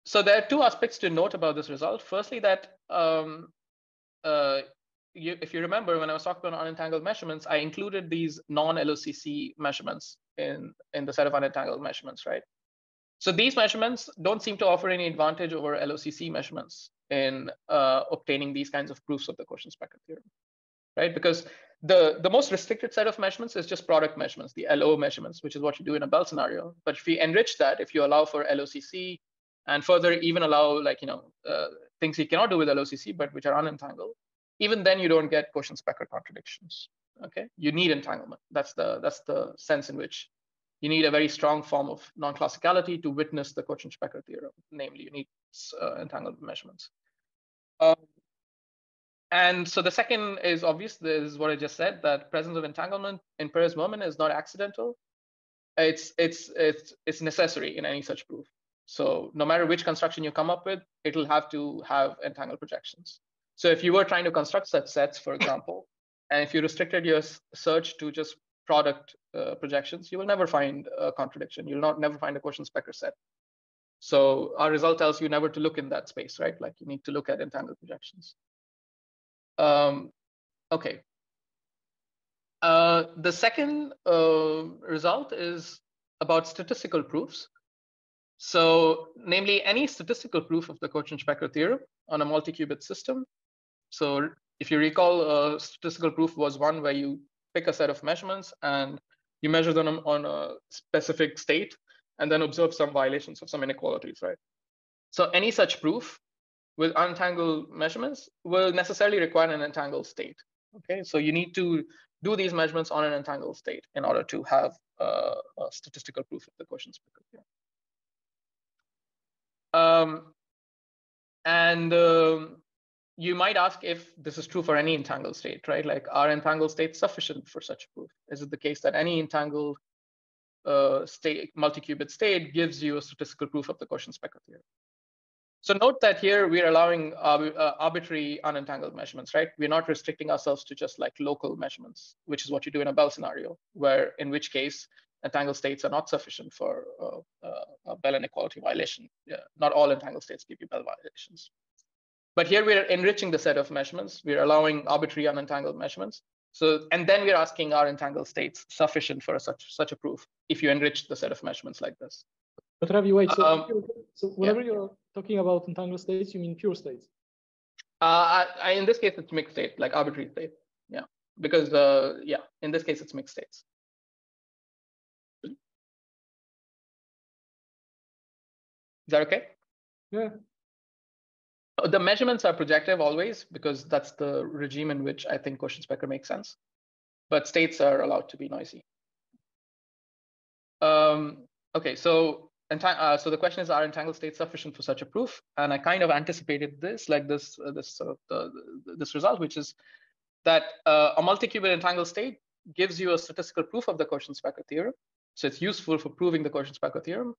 so there are two aspects to note about this result. Firstly, that um, uh, you, if you remember, when I was talking about unentangled measurements, I included these non-LOCC measurements in, in the set of unentangled measurements, right? So these measurements don't seem to offer any advantage over LOCC measurements in uh, obtaining these kinds of proofs of the Kochen Specker theorem, right? Because the, the most restricted set of measurements is just product measurements, the LO measurements, which is what you do in a Bell scenario. But if you enrich that, if you allow for LOCC and further even allow like, you know, uh, things you cannot do with LOCC, but which are unentangled, even then you don't get Kochen Specker contradictions. Okay, you need entanglement. That's the that's the sense in which you need a very strong form of non-classicality to witness the Kochen Specker theorem. Namely, you need uh, entangled measurements. Um, and so the second is obvious. This is what I just said. That presence of entanglement in Peres Mermin is not accidental. It's it's it's it's necessary in any such proof. So no matter which construction you come up with, it'll have to have entangled projections. So if you were trying to construct such sets, for example, and if you restricted your search to just product uh, projections, you will never find a contradiction. You'll not never find a Kochen Specker set. So our result tells you never to look in that space, right? Like you need to look at entangled projections. Um, okay. Uh, the second uh, result is about statistical proofs. So namely any statistical proof of the Kochen Specker theorem on a multi-qubit system. So if you recall, a statistical proof was one where you pick a set of measurements and you measure them on a specific state and then observe some violations of some inequalities, right? So any such proof with untangled measurements will necessarily require an entangled state. Okay, so you need to do these measurements on an entangled state in order to have uh, a statistical proof of the Kochen Specker theorem. Um, and um, you might ask if this is true for any entangled state, right? Like, are entangled states sufficient for such a proof? Is it the case that any entangled uh, state, multi-qubit state gives you a statistical proof of the Kochen Specker theorem? So note that here we're allowing uh, arbitrary unentangled measurements, right? We're not restricting ourselves to just like local measurements, which is what you do in a Bell scenario, where in which case entangled states are not sufficient for uh, uh, a Bell inequality violation. Yeah, not all entangled states give you Bell violations. But here we're enriching the set of measurements. We're allowing arbitrary unentangled measurements. So, and then we're asking are entangled states sufficient for a such, such a proof if you enrich the set of measurements like this? But Ravi, wait, so, Um, so whenever you're talking about entangled states, you mean pure states? Uh, I, I, in this case, it's mixed state, like arbitrary state. Yeah, because uh, yeah, in this case, it's mixed states. Is that okay? Yeah. The measurements are projective always because that's the regime in which I think Kochen Specker makes sense. But states are allowed to be noisy. Um, okay, so uh, so the question is, are entangled states sufficient for such a proof? And I kind of anticipated this, like this, uh, this sort of the, this result, which is that uh, a multi-qubit entangled state gives you a statistical proof of the Kochen-Specker theorem. So it's useful for proving the Kochen-Specker theorem,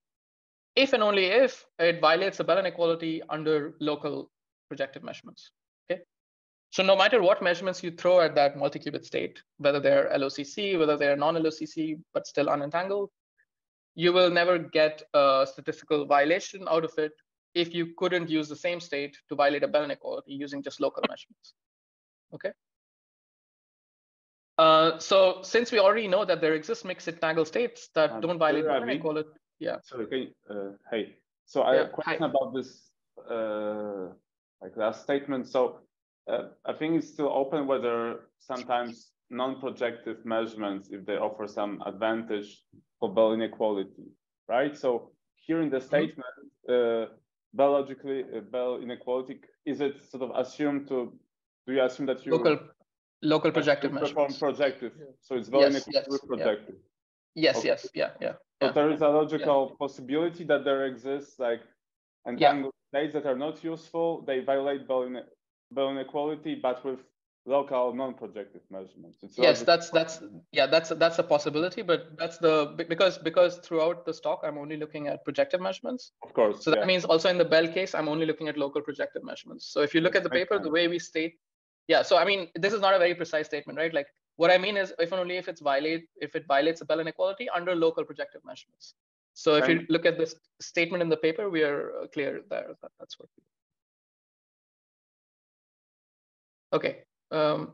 if and only if it violates the Bell inequality under local projective measurements. Okay. So no matter what measurements you throw at that multi-qubit state, whether they're LOCC, whether they're non-LOCC, but still unentangled, you will never get a statistical violation out of it if you couldn't use the same state to violate a Bell inequality using just local measurements. Okay. Uh, so since we already know that there exist mixed entangled states that don't violate Bell inequality, yeah. Can you, uh, hey. So I yeah, have a question hi. about this uh, like last statement. So uh, I think it's still open whether sometimes non-projective measurements, if they offer some advantage for Bell inequality, right? So here in the mm-hmm. statement, uh, biologically, uh, Bell inequality, is it sort of assumed to, do you assume that you local local projective perform projective? Yeah. So it's Bell yes, inequality yes, projective. Yes, okay. yes, yeah, yeah. So there is a logical yeah. possibility that there exists like entangled states that are not useful. They violate Bell, Bell inequality, but with local non-projective measurements. It's yes, that's that's yeah, that's that's a possibility, but that's the because because throughout the stock I'm only looking at projective measurements. Of course. So that means also in the Bell case I'm only looking at local projective measurements. So if you look at the paper, the way we state, yeah. So I mean, this is not a very precise statement, right? Like what I mean is if and only if it's violate if it violates a Bell inequality under local projective measurements. So if you look at this statement in the paper, we are uh, clear there that that's what we. Okay, um,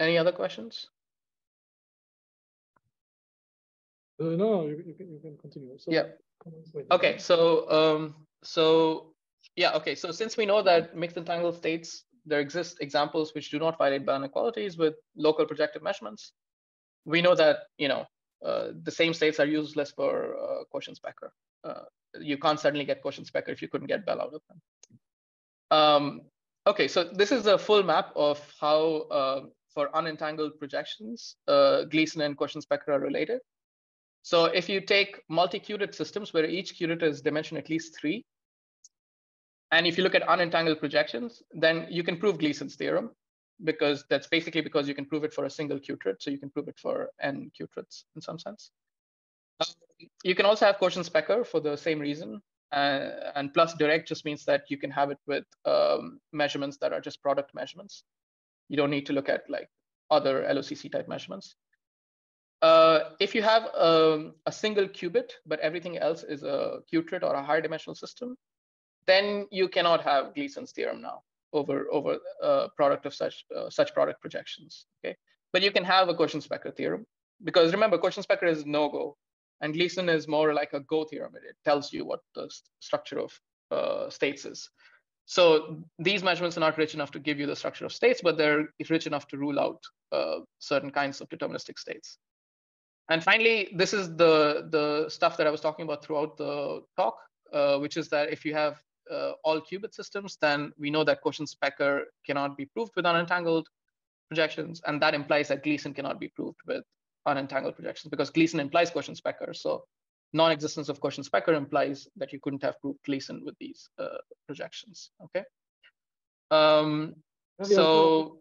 any other questions? Uh, no, you, you, can, you can continue. So, yeah. Okay, so um, so yeah, okay. So since we know that mixed entangled states, there exist examples which do not violate Bell inequalities with local projective measurements. We know that you know uh, the same states are useless for uh, Kochen Specker. Uh, you can't suddenly get Kochen Specker if you couldn't get Bell out of them. Um, Okay, so this is a full map of how, uh, for unentangled projections, uh, Gleason and Kochen Specker are related. So if you take multi-qubit systems where each qubit is dimension at least three, and if you look at unentangled projections, then you can prove Gleason's theorem because that's basically because you can prove it for a single qubit. So you can prove it for n qubits in some sense. Um, you can also have Kochen Specker for the same reason. Uh, and plus direct just means that you can have it with um, measurements that are just product measurements. You don't need to look at like other LOCC type measurements. Uh, if you have um, a single qubit, but everything else is a qubit or a higher dimensional system, then you cannot have Gleason's theorem now over over uh, product of such uh, such product projections. Okay, but you can have a Kochen Specker theorem because remember Kochen Specker is no go. And Gleason is more like a Go theorem. It tells you what the st structure of uh, states is. So these measurements are not rich enough to give you the structure of states, but they're rich enough to rule out uh, certain kinds of deterministic states. And finally, this is the, the stuff that I was talking about throughout the talk, uh, which is that if you have uh, all qubit systems, then we know that Kochen Specker cannot be proved with unentangled projections, and that implies that Gleason cannot be proved with unentangled projections because Gleason implies Kochen Specker. So non-existence of Kochen Specker implies that you couldn't have proved Gleason with these uh, projections. Okay. Um, so,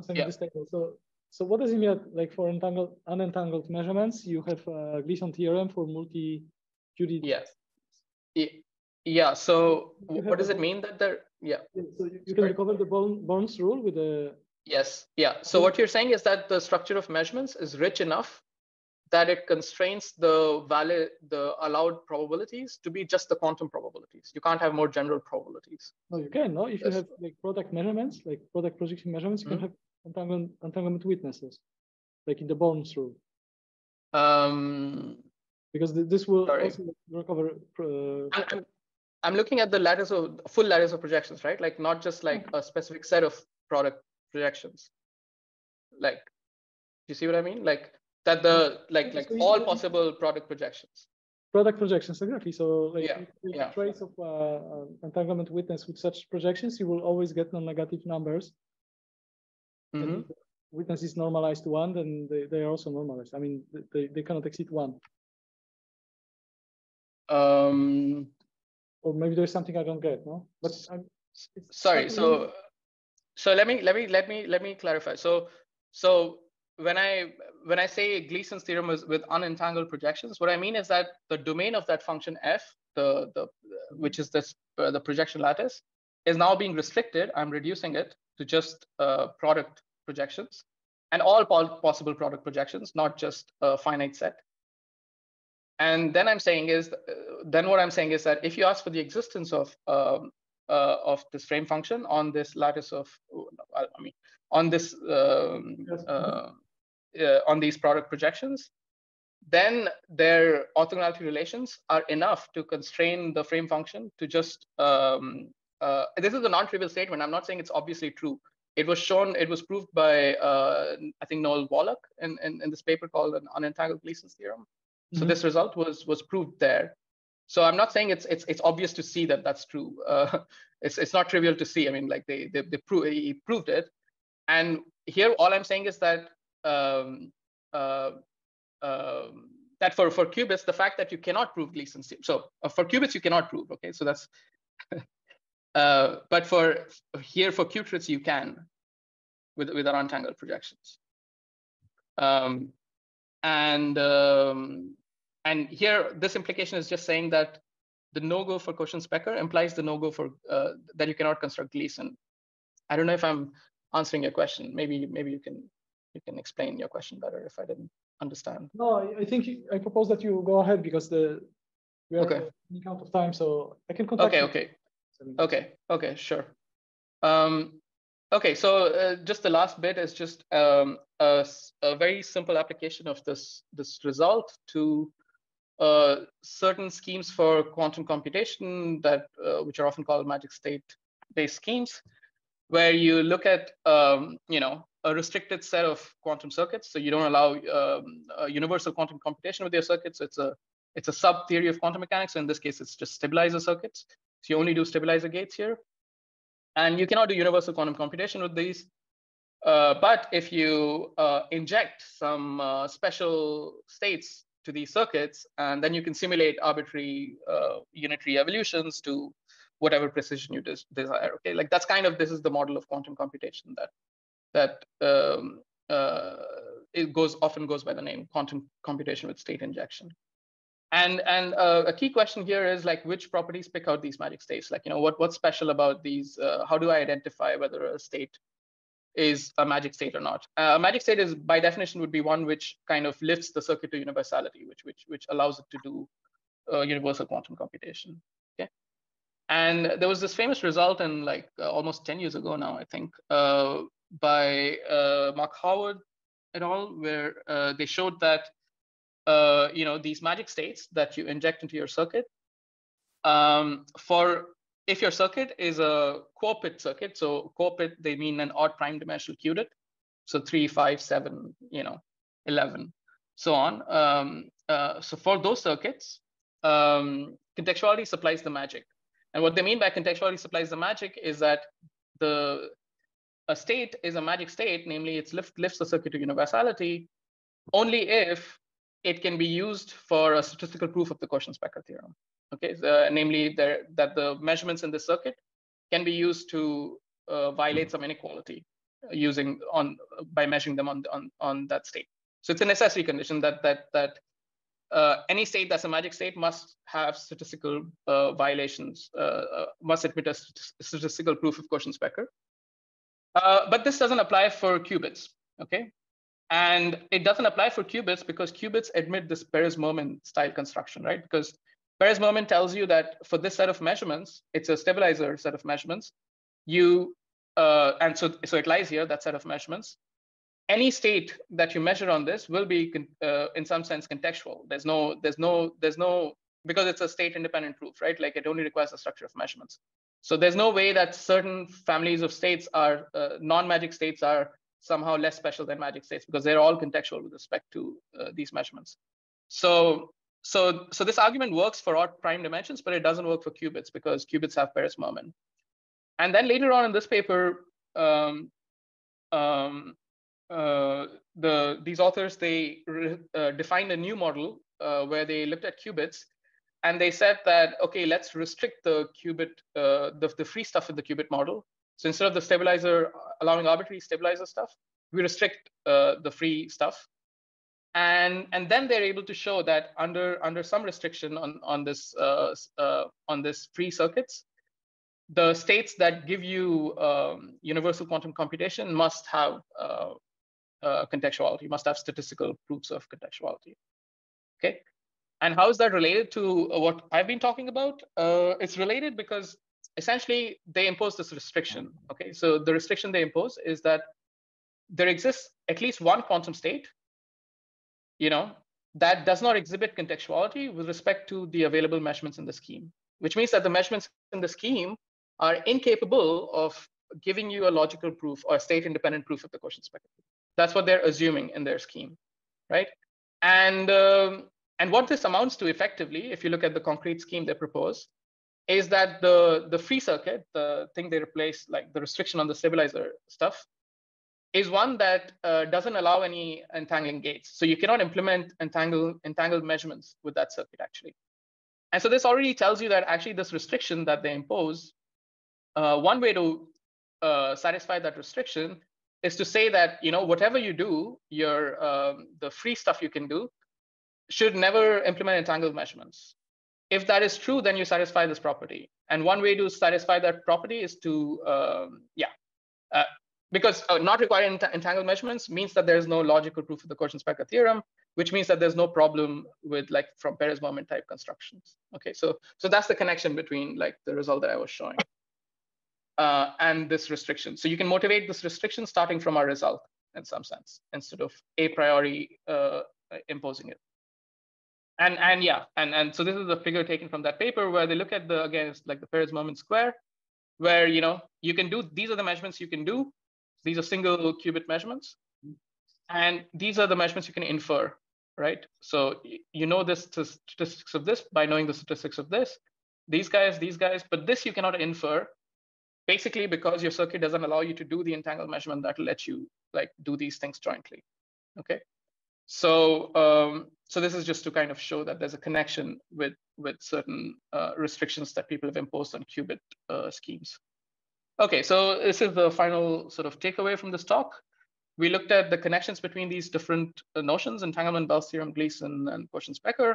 so, yeah. so, so what does it mean like for entangled, unentangled measurements? You have a uh, Gleason theorem for multi-qubit. Yes. Yeah. So what does it mean that there? Yeah. So you, you can recover the Born's rule with a Yes. Yeah. So what you're saying is that the structure of measurements is rich enough that it constrains the valid, the allowed probabilities to be just the quantum probabilities. You can't have more general probabilities. No, you can. No, if yes. you have like product measurements, like product projection measurements, you mm -hmm. can have entanglement, entanglement witnesses, like in the Born's rule. Um, because this will sorry. also recover. Uh, I'm, I'm looking at the lattice of full lattice of projections, right? Like not just like a specific set of product projections like you see what i mean like that the like like all possible product projections product projections exactly. So like yeah, yeah. trace of uh, uh, entanglement witness with such projections, you will always get non-negative numbers. Mm -hmm. Witness is normalized to one, then they, they are also normalized. I mean, they, they cannot exceed one. Um, or maybe there's something I don't get, no? But I'm, sorry. So, so let me let me let me let me clarify. So, so when I when I say Gleason's theorem is with unentangled projections, what I mean is that the domain of that function f, the the which is this uh, the projection lattice, is now being restricted. I'm reducing it to just uh, product projections and all possible product projections, not just a finite set. And then I'm saying is, uh, then what I'm saying is that if you ask for the existence of um, uh, of this frame function on this lattice of, I mean, on this um, uh, uh, on these product projections, then their orthogonality relations are enough to constrain the frame function to just. Um, uh, this is a non-trivial statement. I'm not saying it's obviously true. It was shown. It was proved by uh, I think Nolan Wallach in, in, in this paper called an unentangled Gleason's theorem. So mm -hmm. this result was was proved there. So I'm not saying it's it's it's obvious to see that that's true. Uh, it's it's not trivial to see. I mean, like they they, they pro he proved it, and here all I'm saying is that um, uh, um, that for for qubits, the fact that you cannot prove Gleason's theorem. So uh, for qubits, you cannot prove. Okay, so that's. uh, but for here for qubits, you can, with with our untangled projections. Um, and um, and here, this implication is just saying that the no-go for Kochen-Specker implies the no-go for uh, that you cannot construct Gleason. I don't know if I'm answering your question. Maybe maybe you can you can explain your question better if I didn't understand. No, I think I propose that you go ahead because the we are okay. running out of time, so I can contact. Okay, you. okay, okay, okay, sure. Um, okay, so uh, just the last bit is just um, a, a, very simple application of this this result to uh, certain schemes for quantum computation that uh, which are often called magic state based schemes where you look at um, you know a restricted set of quantum circuits. So you don't allow um, universal quantum computation with your circuits. It's a it's a sub theory of quantum mechanics. So in this case it's just stabilizer circuits. So you only do stabilizer gates here. And you cannot do universal quantum computation with these. Uh, but if you uh, inject some uh, special states to these circuits, and then you can simulate arbitrary uh, unitary evolutions to whatever precision you des desire. Okay, like that's kind of this is the model of quantum computation that that um, uh, it goes often goes by the name quantum computation with state injection. And and uh, a key question here is like which properties pick out these magic states? Like you know what what's special about these? Uh, how do I identify whether a state is a magic state or not. Uh, a magic state is by definition would be one which kind of lifts the circuit to universality, which which which allows it to do uh, universal quantum computation. Okay, and there was this famous result in like uh, almost 10 years ago now, I think, uh, by uh, Mark Howard et al., where uh, they showed that you know these magic states that you inject into your circuit um, for if your circuit is a QUOPIT circuit, so QUOPIT, they mean an odd prime dimensional qubit. So three, five, seven, you know, 11, so on. Um, uh, so for those circuits, um, contextuality supplies the magic. And what they mean by contextuality supplies the magic is that the a state is a magic state, namely it lift, lifts the circuit to universality only if it can be used for a statistical proof of the Kochen-Specker theorem. Okay, so, namely there, that the measurements in the circuit can be used to uh, violate some inequality using on by measuring them on, on on that state. So it's a necessary condition that that that uh, any state that's a magic state must have statistical uh, violations, uh, uh, must admit a statistical proof of Kochen-Specker. Uh, but this doesn't apply for qubits, okay? And it doesn't apply for qubits because qubits admit this Peres-Mermin style construction, right? Because Peres-Mermin tells you that for this set of measurements, it's a stabilizer set of measurements. You uh, and so so it lies here that set of measurements. Any state that you measure on this will be uh, in some sense contextual. There's no there's no there's no because it's a state independent proof, right? Like it only requires a structure of measurements. So there's no way that certain families of states are uh, non-magic states are somehow less special than magic states because they're all contextual with respect to uh, these measurements. So so, so this argument works for odd prime dimensions, but it doesn't work for qubits because qubits have Peres Mermin. And then later on in this paper, um, um, uh, the these authors they uh, defined a new model uh, where they looked at qubits, and they said that okay, let's restrict the qubit uh, the the free stuff in the qubit model. So instead of the stabilizer allowing arbitrary stabilizer stuff, we restrict uh, the free stuff and and then they're able to show that under under some restriction on on this uh, uh, on this free circuits the states that give you um, universal quantum computation must have uh, uh contextuality must have statistical proofs of contextuality. Okay? And how is that related to what i've been talking about? Uh, it's related because essentially they impose this restriction. Okay? So the restriction they impose is that there exists at least one quantum state you know, that does not exhibit contextuality with respect to the available measurements in the scheme, which means that the measurements in the scheme are incapable of giving you a logical proof or state independent proof of the Kochen Specker. That's what they're assuming in their scheme, right? And um, and what this amounts to effectively, if you look at the concrete scheme they propose, is that the the free circuit, the thing they replace, like the restriction on the stabilizer stuff, is one that uh, doesn't allow any entangling gates. So you cannot implement entangle, entangled measurements with that circuit actually. And so this already tells you that actually this restriction that they impose, uh, one way to uh, satisfy that restriction is to say that you know whatever you do, your um, the free stuff you can do should never implement entangled measurements. If that is true, then you satisfy this property. And one way to satisfy that property is to um, yeah, uh, because uh, not requiring ent entangled measurements means that there's no logical proof of the Kochen-Specker theorem, which means that there's no problem with like from Peres Mermin type constructions. Okay, so so that's the connection between like the result that I was showing uh, and this restriction. So you can motivate this restriction starting from our result in some sense instead of a priori uh, imposing it. And and yeah, and and so this is a figure taken from that paper where they look at the again it's like the Peres Mermin square, where you know you can do these are the measurements you can do these are single qubit measurements. And these are the measurements you can infer, right? So you know this the statistics of this by knowing the statistics of this. These guys, these guys, but this you cannot infer basically because your circuit doesn't allow you to do the entangled measurement that lets you like do these things jointly. Okay. So um, so this is just to kind of show that there's a connection with with certain uh, restrictions that people have imposed on qubit uh, schemes. Okay, so this is the final sort of takeaway from this talk. We looked at the connections between these different uh, notions, entanglement, Bell's theorem, Gleason, and Kochen-Specker.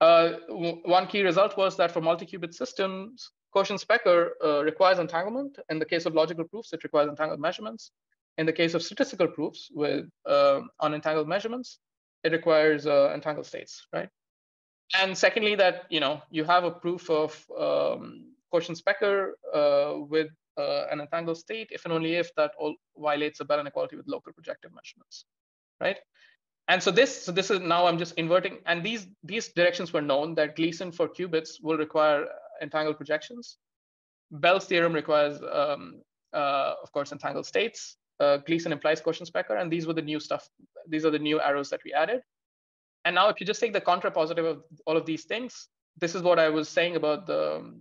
Uh, one key result was that for multi-qubit systems, Kochen-Specker uh, requires entanglement. In the case of logical proofs, it requires entangled measurements. In the case of statistical proofs with uh, unentangled measurements, it requires uh, entangled states, right? And secondly, that you know you have a proof of um, Kochen-Specker uh, with uh, an entangled state if and only if that all violates a Bell inequality with local projective measurements, right? And so this, so this is now I'm just inverting, and these these directions were known that Gleason for qubits will require entangled projections. Bell's theorem requires, um, uh, of course, entangled states. Uh, Gleason implies Kochen-Specker, and these were the new stuff. These are the new arrows that we added. And now, if you just take the contrapositive of all of these things, this is what I was saying about the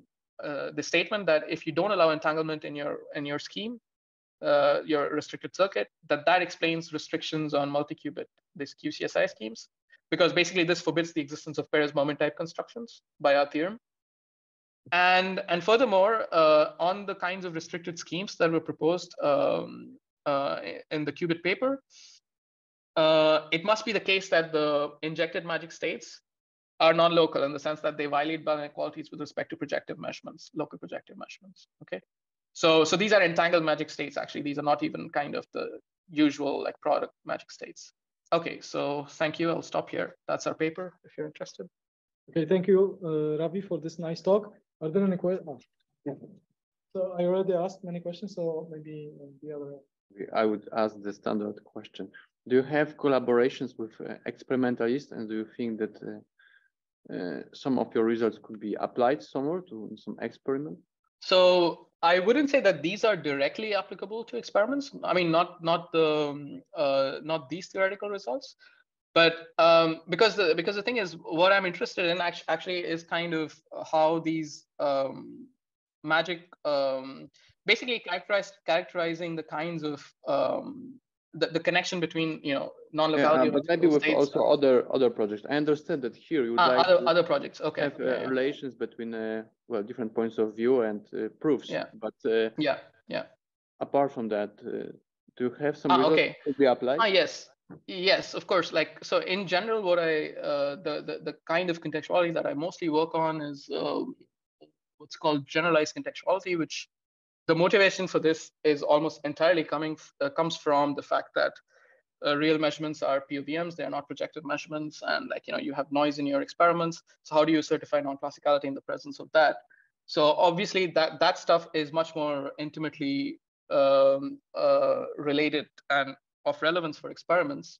uh, the statement that if you don't allow entanglement in your in your scheme, uh, your restricted circuit, that that explains restrictions on multi-qubit these QCSI schemes, because basically this forbids the existence of Peres Mermin type constructions by our theorem. And and furthermore, uh, on the kinds of restricted schemes that were proposed um, uh, in the qubit paper, uh, it must be the case that the injected magic states are non-local in the sense that they violate Bell inequalities with respect to projective measurements, local projective measurements. Okay, so so these are entangled magic states. Actually, these are not even kind of the usual like product magic states. Okay, so thank you. I'll stop here. That's our paper. If you're interested. Okay, thank you, uh, Ravi, for this nice talk. Are there any questions? Oh, yeah. So I already asked many questions, so maybe the other. I would ask the standard question. Do you have collaborations with uh, experimentalists, and do you think that uh, uh, some of your results could be applied somewhere to some experiment? So I wouldn't say that these are directly applicable to experiments. I mean, not not the uh, not these theoretical results, but um, because the because the thing is, what I'm interested in actually is kind of how these um, magic um, basically characterize characterizing the kinds of um, the, the connection between you know non-locality. Yeah, but maybe with also other other projects. I understand that here you would uh, like other other projects. Okay. Have uh, yeah, relations between uh, well different points of view and uh, proofs. Yeah. But uh, yeah, yeah. Apart from that, uh, do you have some ah, okay. be applied? Ah, yes. Yes, of course. Like so, in general, what I the, the the kind of contextuality that I mostly work on is what's called generalized contextuality, which the motivation for this is almost entirely coming uh, comes from the fact that uh, real measurements are POVMs, they are not projected measurements, and like you know you have noise in your experiments. So how do you certify non-classicality in the presence of that? So obviously that that stuff is much more intimately um, uh, related and of relevance for experiments.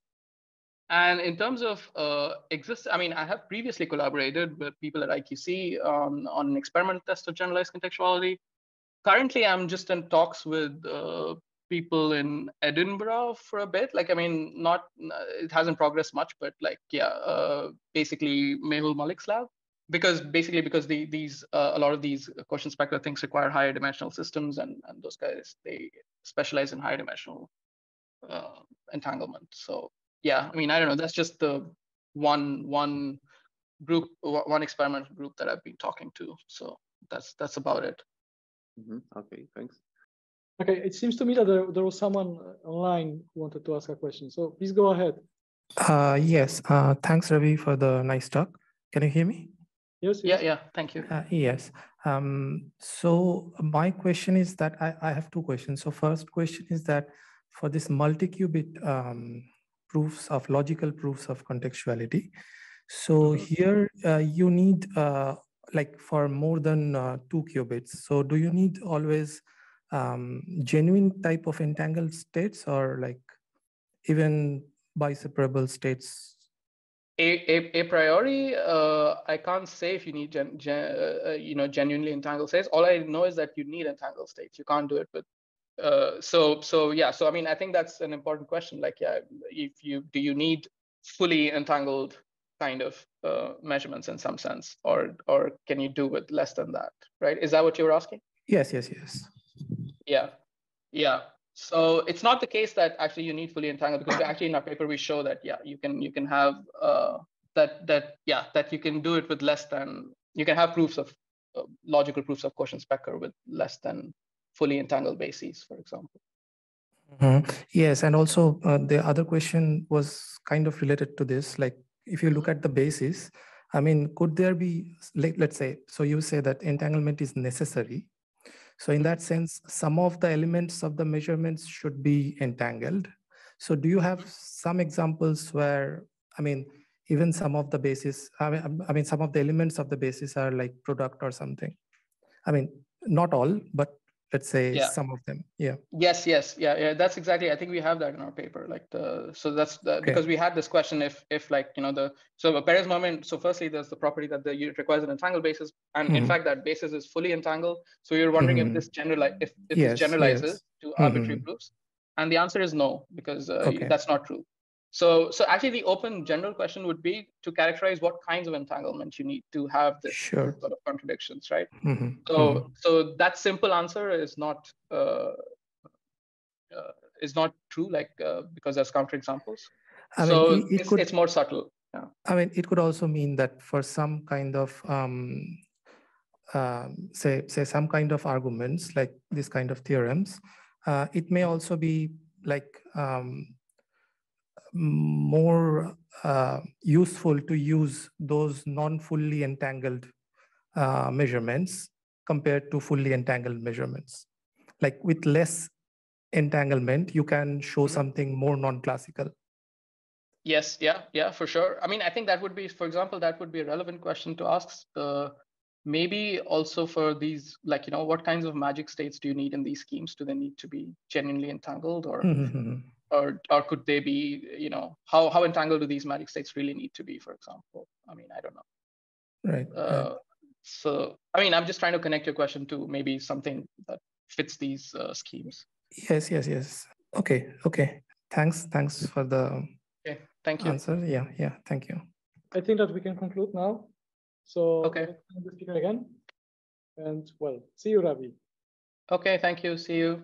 And in terms of uh, exist, I mean, I have previously collaborated with people at IQC on, on an experimental test of generalized contextuality currently I'm just in talks with uh, people in Edinburgh for a bit. Like, I mean, not it hasn't progressed much, but like, yeah, uh, basically Mehul Malik's lab. Because basically, because the, these uh, a lot of these Kochen-Specker things require higher dimensional systems, and and those guys they specialize in higher dimensional uh, entanglement. So yeah, I mean, I don't know. That's just the one one group, one experimental group that I've been talking to. So that's that's about it. Mm-hmm. Okay, thanks. Okay, it seems to me that there, there was someone online who wanted to ask a question. So please go ahead. Uh, yes, uh, thanks, Ravi, for the nice talk. Can you hear me? Yes. yes. Yeah, yeah, thank you. Uh, yes. Um, so my question is that I, I have two questions. So first question is that for this multi-qubit um, proofs of logical proofs of contextuality, so mm-hmm. here uh, you need uh, like for more than uh, two qubits. So do you need always um, genuine type of entangled states or like even biseparable states? A, a, a priori, uh, I can't say if you need gen, gen, uh, you know genuinely entangled states. All I know is that you need entangled states. You can't do it with uh, so so yeah so i mean i think that's an important question like yeah if you do you need fully entangled kind of uh, measurements in some sense, or or can you do with less than that? Right? Is that what you were asking? Yes, yes, yes. Yeah, yeah. So it's not the case that actually you need fully entangled because actually in our paper we show that yeah you can you can have uh, that that yeah that you can do it with less than you can have proofs of uh, logical proofs of Kochen-Specker with less than fully entangled bases, for example. Mm -hmm. Yes, and also uh, the other question was kind of related to this, like if you look at the basis, I mean, could there be, let, let's say, so you say that entanglement is necessary. So in that sense, some of the elements of the measurements should be entangled. So do you have some examples where, I mean, even some of the basis, I mean, um, I mean, some of the elements of the basis are like product or something. I mean, not all, but let's say yeah. some of them yeah yes yes yeah yeah that's exactly i think we have that in our paper like the so that's the, okay. because we had this question if if like you know the so a Peres-Mermin so firstly there's the property that the unit requires an entangled basis and mm-hmm. in fact that basis is fully entangled so you're wondering mm-hmm. if this general if, if yes, this generalizes yes. to arbitrary mm-hmm. proofs and the answer is no because uh, okay. that's not true so, so actually, the open general question would be to characterize what kinds of entanglement you need to have this sure. sort of contradictions, right? Mm-hmm. So, mm-hmm. so that simple answer is not uh, uh, is not true, like uh, because there's counterexamples. I mean, so it, it it's, could, it's more subtle. Yeah. I mean, it could also mean that for some kind of um, uh, say say some kind of arguments like this kind of theorems, uh, it may also be like um, more uh, useful to use those non-fully entangled uh, measurements compared to fully entangled measurements. Like with less entanglement, you can show mm-hmm. something more non-classical. Yes, yeah, yeah, for sure. I mean, I think that would be, for example, that would be a relevant question to ask. Uh, maybe also for these, like, you know, what kinds of magic states do you need in these schemes? Do they need to be genuinely entangled or? Mm-hmm or or could they be you know how how entangled do these magic states really need to be for example i mean i don't know right, uh, right. so i mean i'm just trying to connect your question to maybe something that fits these uh, schemes yes yes yes okay okay thanks thanks for the okay thank you. answer. Yeah, yeah, thank you. I think that we can conclude now. So Okay. the speaker again. And well, see you, Ravi. Okay, thank you. See you.